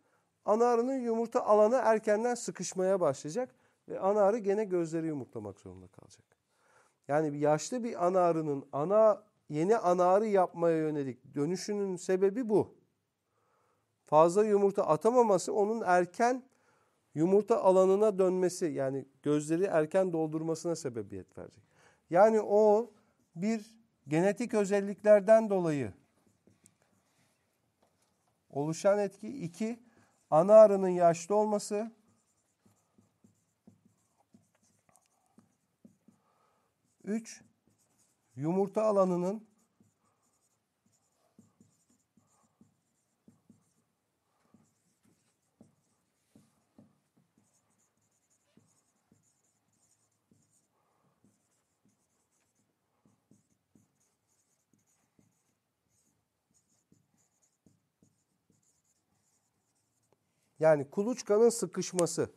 Ana arının yumurta alanı erkenden sıkışmaya başlayacak Ve ana arı gene gözleri yumurtlamak zorunda kalacak. Yani yaşlı bir ana arının ana yeni ana arı yapmaya yönelik dönüşünün sebebi bu. Fazla yumurta atamaması onun erken yumurta alanına dönmesi yani gözleri erken doldurmasına sebebiyet verecek. Yani o bir genetik özelliklerden dolayı oluşan etki. iki ana arının yaşlı olması. Üç, yumurta alanının Yani kuluçkanın sıkışması.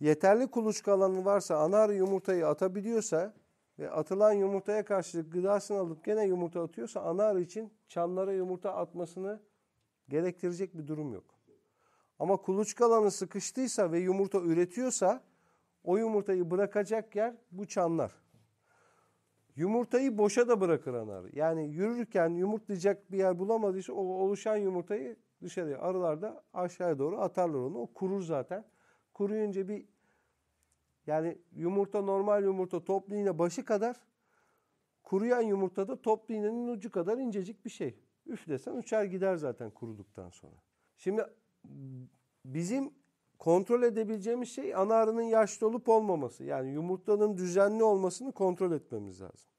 Yeterli kuluçka alanı varsa ana arı yumurtayı atabiliyorsa ve atılan yumurtaya karşılık gıdasını alıp gene yumurta atıyorsa ana arı için çanlara yumurta atmasını gerektirecek bir durum yok. Ama kuluçka alanı sıkıştıysa ve yumurta üretiyorsa o yumurtayı bırakacak yer bu çanlar. Yumurtayı boşa da bırakır ana arı. Yani yürürken yumurtlayacak bir yer bulamadıysa o oluşan yumurtayı dışarıya arılar da aşağıya doğru atarlar onu. O kurur zaten. Kuruyunca bir yani yumurta normal yumurta toplu iğne başı kadar kuruyan yumurta da toplu iğnenin ucu kadar incecik bir şey. Üflesen uçar gider zaten kuruduktan sonra. Şimdi bizim kontrol edebileceğimiz şey ana arının yaşlı olup olmaması. Yani yumurtanın düzenli olmasını kontrol etmemiz lazım.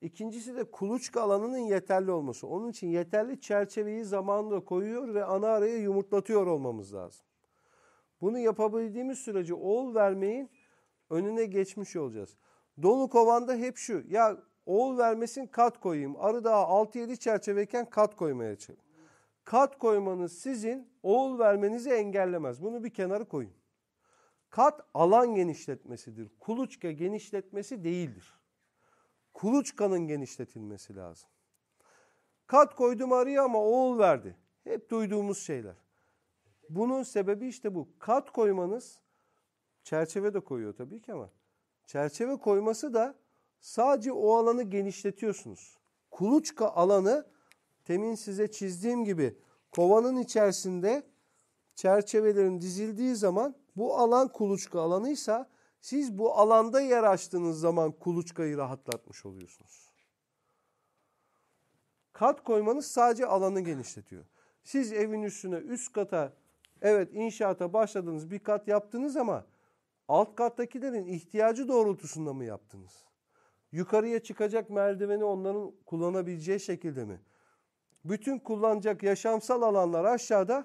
İkincisi de kuluçka alanının yeterli olması. Onun için yeterli çerçeveyi zamanında koyuyor ve ana araya yumurtlatıyor olmamız lazım. Bunu yapabildiğimiz sürece oğul vermeyin önüne geçmiş olacağız. Dolu kovanda hep şu. Ya oğul vermesin kat koyayım. Arı daha 6-7 çerçeveyken kat koymaya çalışın. Kat koymanız sizin oğul vermenizi engellemez. Bunu bir kenara koyun. Kat alan genişletmesidir. Kuluçka genişletmesi değildir. Kuluçkanın genişletilmesi lazım. Kat koydum arıya ama oğul verdi. Hep duyduğumuz şeyler. Bunun sebebi işte bu. Kat koymanız çerçeve de koyuyor tabii ki ama çerçeve koyması da sadece o alanı genişletiyorsunuz. Kuluçka alanı temin size çizdiğim gibi kovanın içerisinde çerçevelerin dizildiği zaman bu alan kuluçka alanıysa siz bu alanda yer açtığınız zaman kuluçkayı rahatlatmış oluyorsunuz. Kat koymanız sadece alanı genişletiyor. Siz evin üstüne üst kata evet inşaata başladınız bir kat yaptınız ama alt kattakilerin ihtiyacı doğrultusunda mı yaptınız? Yukarıya çıkacak merdiveni onların kullanabileceği şekilde mi? Bütün kullanacak yaşamsal alanlar aşağıda,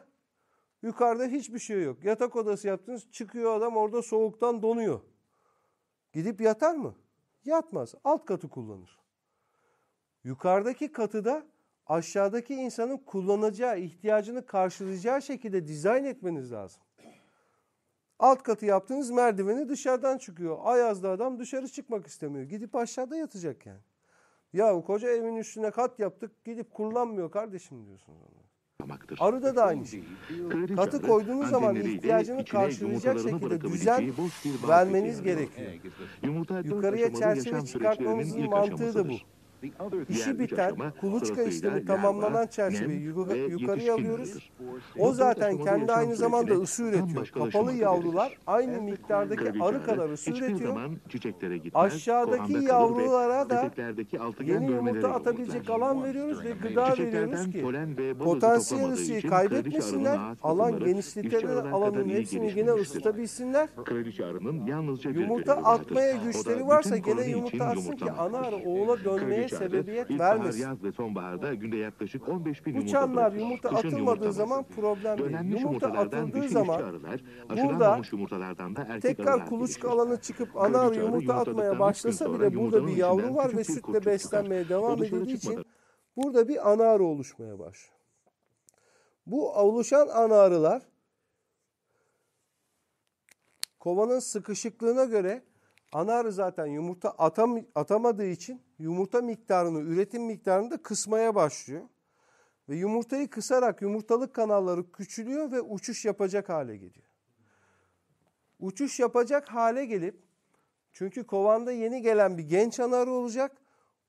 yukarıda hiçbir şey yok. Yatak odası yaptınız, çıkıyor adam orada soğuktan donuyor. Gidip yatar mı? Yatmaz. Alt katı kullanır. Yukarıdaki katı da aşağıdaki insanın kullanacağı, ihtiyacını karşılayacağı şekilde dizayn etmeniz lazım. Alt katı yaptığınız merdiveni dışarıdan çıkıyor. Ayazda adam dışarı çıkmak istemiyor. Gidip aşağıda yatacak yani. Ya koca evin üstüne kat yaptık gidip kullanmıyor kardeşim diyorsunuz ona. Arıda da aynı şey. Katı koyduğunuz zaman ihtiyacını karşılayacak şekilde düzen vermeniz gerekiyor. Yukarıya çerçeve çıkartmamızın mantığı da bu. İşi biter, kuluçka işlemi larva, tamamlanan çerçeveyi ve yukarı, yukarıya alıyoruz. O zaten kendi aynı zamanda ısı üretiyor. Kapalı yavrular aynı miktardaki arı kadar ısı üretiyor. Aşağıdaki yavrulara da Yeni yumurta atabilecek alan veriyoruz ve gıda veriyoruz ki potansiyel ısıyı kaybetmesinler, alan arılar alanın hepsini yine ısıtabilsinler. Yumurta atmaya güçleri varsa gene yumurta atsın ki ana arı oğula dönmeye sebebiyet vermesin. yaz ve sonbaharda günde yaklaşık 15 bin yumurta çanlar bırakır. yumurta atılmadığı zaman problem değil. Yumurta atıldığı zaman burada aşılanmamış yumurtalardan da erkek arılar tekrar kuluçka alanı çıkıp ana arı yumurta atmaya başlasa bile burada bir yavru var ve sütle beslenmeye devam edildiği için burada bir ana arı oluşmaya başlıyor. Bu oluşan ana arılar kovanın sıkışıklığına göre ana zaten yumurta atam, atamadığı için yumurta miktarını, üretim miktarını da kısmaya başlıyor. Ve yumurtayı kısarak yumurtalık kanalları küçülüyor ve uçuş yapacak hale geliyor. uçuş yapacak hale gelip çünkü kovanda yeni gelen bir genç anarı olacak.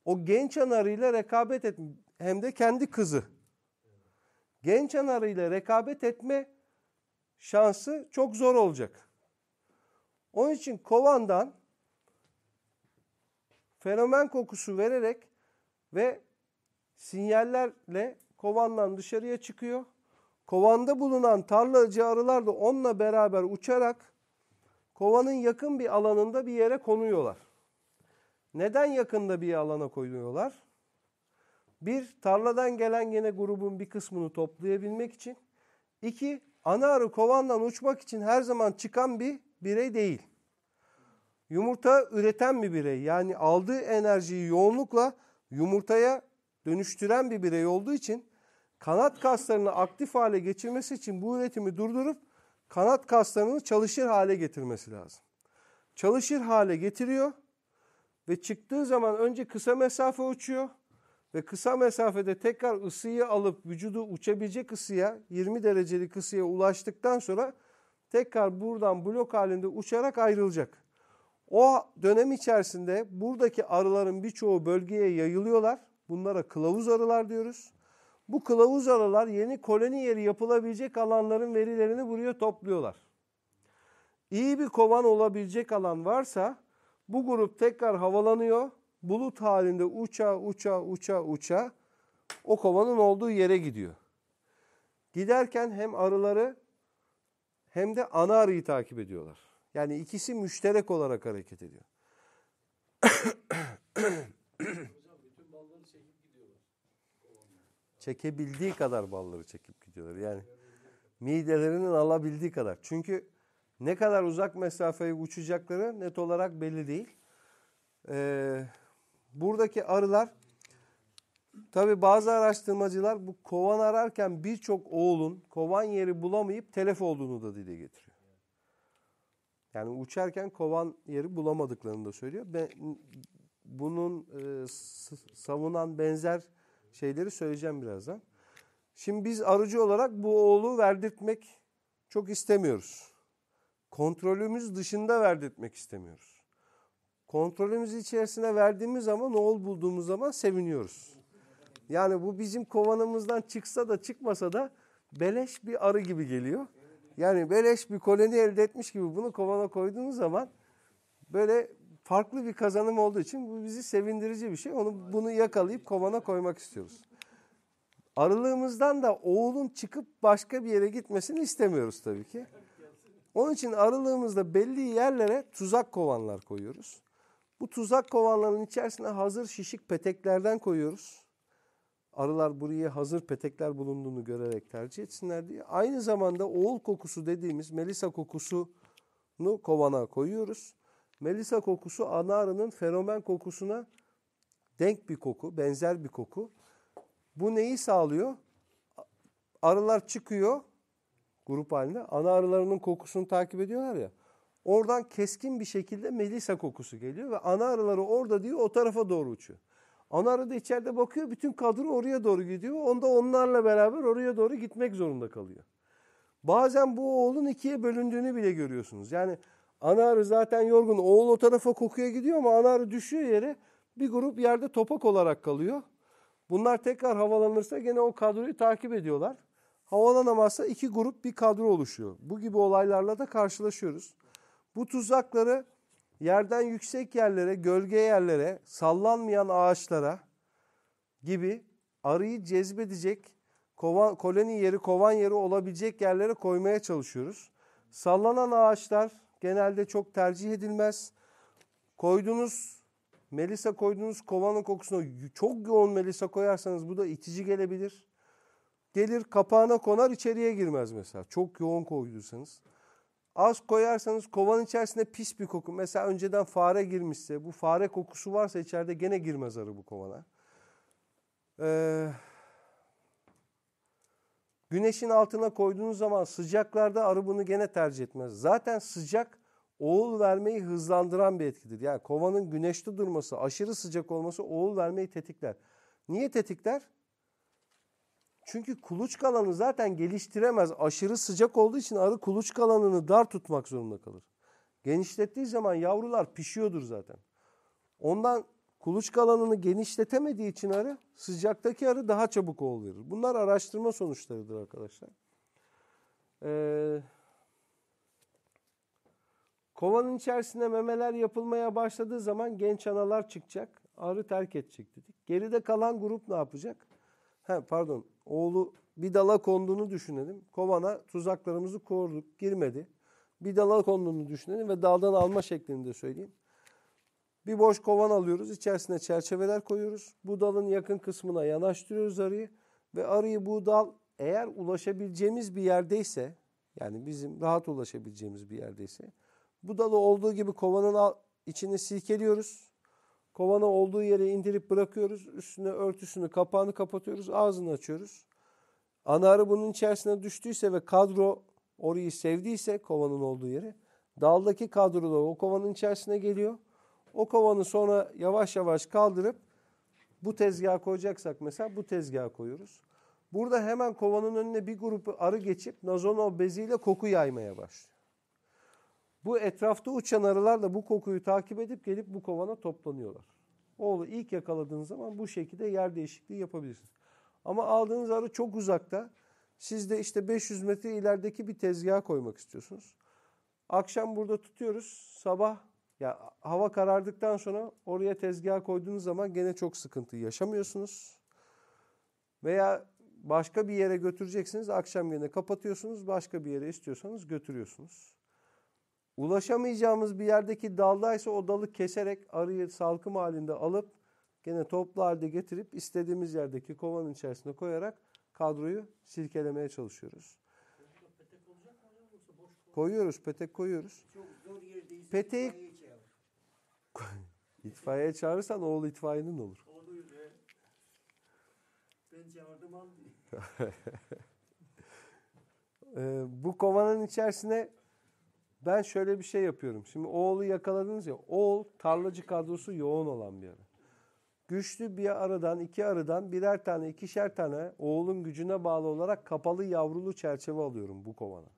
O genç anarıyla rekabet et hem de kendi kızı. Genç anarıyla rekabet etme şansı çok zor olacak. Onun için kovandan fenomen kokusu vererek ve sinyallerle kovandan dışarıya çıkıyor. Kovanda bulunan tarlacı arılar da onunla beraber uçarak kovanın yakın bir alanında bir yere konuyorlar. Neden yakında bir alana koyuyorlar? Bir, tarladan gelen gene grubun bir kısmını toplayabilmek için. İki, ana arı kovandan uçmak için her zaman çıkan bir birey değil. Yumurta üreten bir birey. Yani aldığı enerjiyi yoğunlukla yumurtaya dönüştüren bir birey olduğu için kanat kaslarını aktif hale getirmesi için bu üretimi durdurup kanat kaslarını çalışır hale getirmesi lazım. Çalışır hale getiriyor ve çıktığı zaman önce kısa mesafe uçuyor ve kısa mesafede tekrar ısıyı alıp vücudu uçabilecek ısıya 20 derecelik ısıya ulaştıktan sonra tekrar buradan blok halinde uçarak ayrılacak. O dönem içerisinde buradaki arıların birçoğu bölgeye yayılıyorlar. Bunlara kılavuz arılar diyoruz. Bu kılavuz arılar yeni koloni yeri yapılabilecek alanların verilerini buraya topluyorlar. İyi bir kovan olabilecek alan varsa bu grup tekrar havalanıyor. Bulut halinde uça uça uça uça o kovanın olduğu yere gidiyor. Giderken hem arıları hem de ana arıyı takip ediyorlar. Yani ikisi müşterek olarak hareket ediyor. Çekebildiği kadar balları çekip gidiyorlar. Yani midelerinin alabildiği kadar. Çünkü ne kadar uzak mesafeyi uçacakları net olarak belli değil. Ee, buradaki arılar tabi bazı araştırmacılar bu kovan ararken birçok oğulun kovan yeri bulamayıp telef olduğunu da dile getiriyor. Yani uçarken kovan yeri bulamadıklarını da söylüyor. Bunun e, savunan benzer şeyleri söyleyeceğim birazdan. Şimdi biz arıcı olarak bu oğlu verdirtmek çok istemiyoruz. Kontrolümüz dışında verdirtmek istemiyoruz. Kontrolümüz içerisine verdiğimiz zaman oğul bulduğumuz zaman seviniyoruz. Yani bu bizim kovanımızdan çıksa da çıkmasa da beleş bir arı gibi geliyor. Yani beleş bir koloni elde etmiş gibi bunu kovana koyduğunuz zaman böyle farklı bir kazanım olduğu için bu bizi sevindirici bir şey. Onu bunu yakalayıp kovana koymak istiyoruz. Arılığımızdan da oğulun çıkıp başka bir yere gitmesini istemiyoruz tabii ki. Onun için arılığımızda belli yerlere tuzak kovanlar koyuyoruz. Bu tuzak kovanların içerisine hazır şişik peteklerden koyuyoruz. Arılar buraya hazır petekler bulunduğunu görerek tercih etsinler diye. Aynı zamanda oğul kokusu dediğimiz melisa kokusunu kovana koyuyoruz. Melisa kokusu ana arının feromen kokusuna denk bir koku, benzer bir koku. Bu neyi sağlıyor? Arılar çıkıyor grup halinde. Ana arılarının kokusunu takip ediyorlar ya. Oradan keskin bir şekilde melisa kokusu geliyor ve ana arıları orada diyor o tarafa doğru uçuyor. Ana arı da içeride bakıyor bütün kadro oraya doğru gidiyor. Onda onlarla beraber oraya doğru gitmek zorunda kalıyor. Bazen bu oğlun ikiye bölündüğünü bile görüyorsunuz. Yani ana arı zaten yorgun. Oğul o tarafa kokuya gidiyor ama ana arı düşüyor yere. Bir grup yerde topak olarak kalıyor. Bunlar tekrar havalanırsa gene o kadroyu takip ediyorlar. Havalanamazsa iki grup bir kadro oluşuyor. Bu gibi olaylarla da karşılaşıyoruz. Bu tuzakları yerden yüksek yerlere, gölge yerlere, sallanmayan ağaçlara gibi arıyı cezbedecek kovan, koloni yeri, kovan yeri olabilecek yerlere koymaya çalışıyoruz. Sallanan ağaçlar genelde çok tercih edilmez. Koyduğunuz melisa koyduğunuz kovanın kokusuna çok yoğun melisa koyarsanız bu da itici gelebilir. Gelir kapağına konar içeriye girmez mesela. Çok yoğun koyduysanız. Az koyarsanız kovanın içerisinde pis bir koku. Mesela önceden fare girmişse bu fare kokusu varsa içeride gene girmez arı bu kovana. Ee, güneşin altına koyduğunuz zaman sıcaklarda arı bunu gene tercih etmez. Zaten sıcak oğul vermeyi hızlandıran bir etkidir. Yani kovanın güneşte durması, aşırı sıcak olması oğul vermeyi tetikler. Niye tetikler? Çünkü kuluçka alanı zaten geliştiremez. Aşırı sıcak olduğu için arı kuluçka alanını dar tutmak zorunda kalır. Genişlettiği zaman yavrular pişiyordur zaten. Ondan kuluçka alanını genişletemediği için arı sıcaktaki arı daha çabuk oğul. Bunlar araştırma sonuçlarıdır arkadaşlar. Ee, kovanın içerisine memeler yapılmaya başladığı zaman genç analar çıkacak. Arı terk edecek dedik. Geride kalan grup ne yapacak? Ha, pardon oğlu bir dala konduğunu düşünelim. Kovana tuzaklarımızı koruduk girmedi. Bir dala konduğunu düşünelim ve daldan alma şeklinde söyleyeyim. Bir boş kovan alıyoruz. içerisine çerçeveler koyuyoruz. Bu dalın yakın kısmına yanaştırıyoruz arıyı. Ve arıyı bu dal eğer ulaşabileceğimiz bir yerdeyse yani bizim rahat ulaşabileceğimiz bir yerdeyse bu dalı olduğu gibi kovanın içini silkeliyoruz. Kovanı olduğu yere indirip bırakıyoruz. Üstüne örtüsünü, kapağını kapatıyoruz. Ağzını açıyoruz. Ana arı bunun içerisine düştüyse ve kadro orayı sevdiyse kovanın olduğu yeri daldaki kadro da o kovanın içerisine geliyor. O kovanı sonra yavaş yavaş kaldırıp bu tezgaha koyacaksak mesela bu tezgaha koyuyoruz. Burada hemen kovanın önüne bir grup arı geçip nazono beziyle koku yaymaya başlıyor. Bu etrafta uçan arılar da bu kokuyu takip edip gelip bu kovana toplanıyorlar. Oğlu ilk yakaladığınız zaman bu şekilde yer değişikliği yapabilirsiniz. Ama aldığınız arı çok uzakta. Siz de işte 500 metre ilerideki bir tezgaha koymak istiyorsunuz. Akşam burada tutuyoruz. Sabah ya hava karardıktan sonra oraya tezgaha koyduğunuz zaman gene çok sıkıntı yaşamıyorsunuz. Veya başka bir yere götüreceksiniz. Akşam gene kapatıyorsunuz. Başka bir yere istiyorsanız götürüyorsunuz. Ulaşamayacağımız bir yerdeki daldaysa o dalı keserek arıyı salkım halinde alıp gene toplu halde getirip istediğimiz yerdeki kovanın içerisine koyarak kadroyu silkelemeye çalışıyoruz. Koyuyoruz, petek koyuyoruz. Peteği- itfaiye çağır. İtfaiye çağırırsan oğul itfaiyenin olur. Be. Ben çağırdım aldı. Ee, bu kovanın içerisine ben şöyle bir şey yapıyorum. Şimdi oğlu yakaladınız ya. Oğul tarlacı kadrosu yoğun olan bir arı. Güçlü bir arıdan, iki arıdan birer tane, ikişer tane oğulun gücüne bağlı olarak kapalı yavrulu çerçeve alıyorum bu kovana.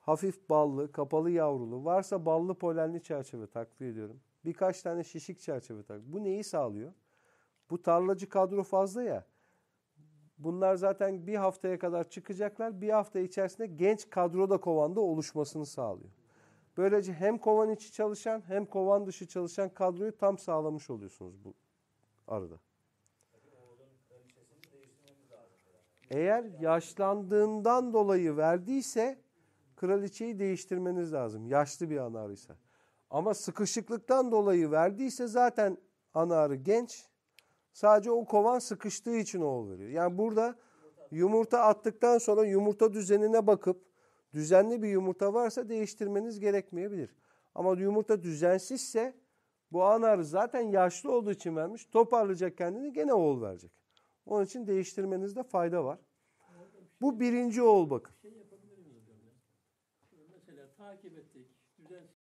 Hafif ballı, kapalı yavrulu. Varsa ballı polenli çerçeve takviye ediyorum. Birkaç tane şişik çerçeve tak. Bu neyi sağlıyor? Bu tarlacı kadro fazla ya. Bunlar zaten bir haftaya kadar çıkacaklar. Bir hafta içerisinde genç kadro da kovanda oluşmasını sağlıyor. Böylece hem kovan içi çalışan hem kovan dışı çalışan kadroyu tam sağlamış oluyorsunuz bu arada. Eğer yaşlandığından dolayı verdiyse kraliçeyi değiştirmeniz lazım. Yaşlı bir ana arıysa. Ama sıkışıklıktan dolayı verdiyse zaten ana arı genç. Sadece o kovan sıkıştığı için oğul veriyor. Yani burada yumurta attıktan sonra yumurta düzenine bakıp düzenli bir yumurta varsa değiştirmeniz gerekmeyebilir. Ama yumurta düzensizse bu ana arı zaten yaşlı olduğu için vermiş. Toparlayacak kendini gene oğul verecek. Onun için değiştirmenizde fayda var. Bu birinci oğul bakın. şey yapabilir miyiz hocam mesela takip ettik.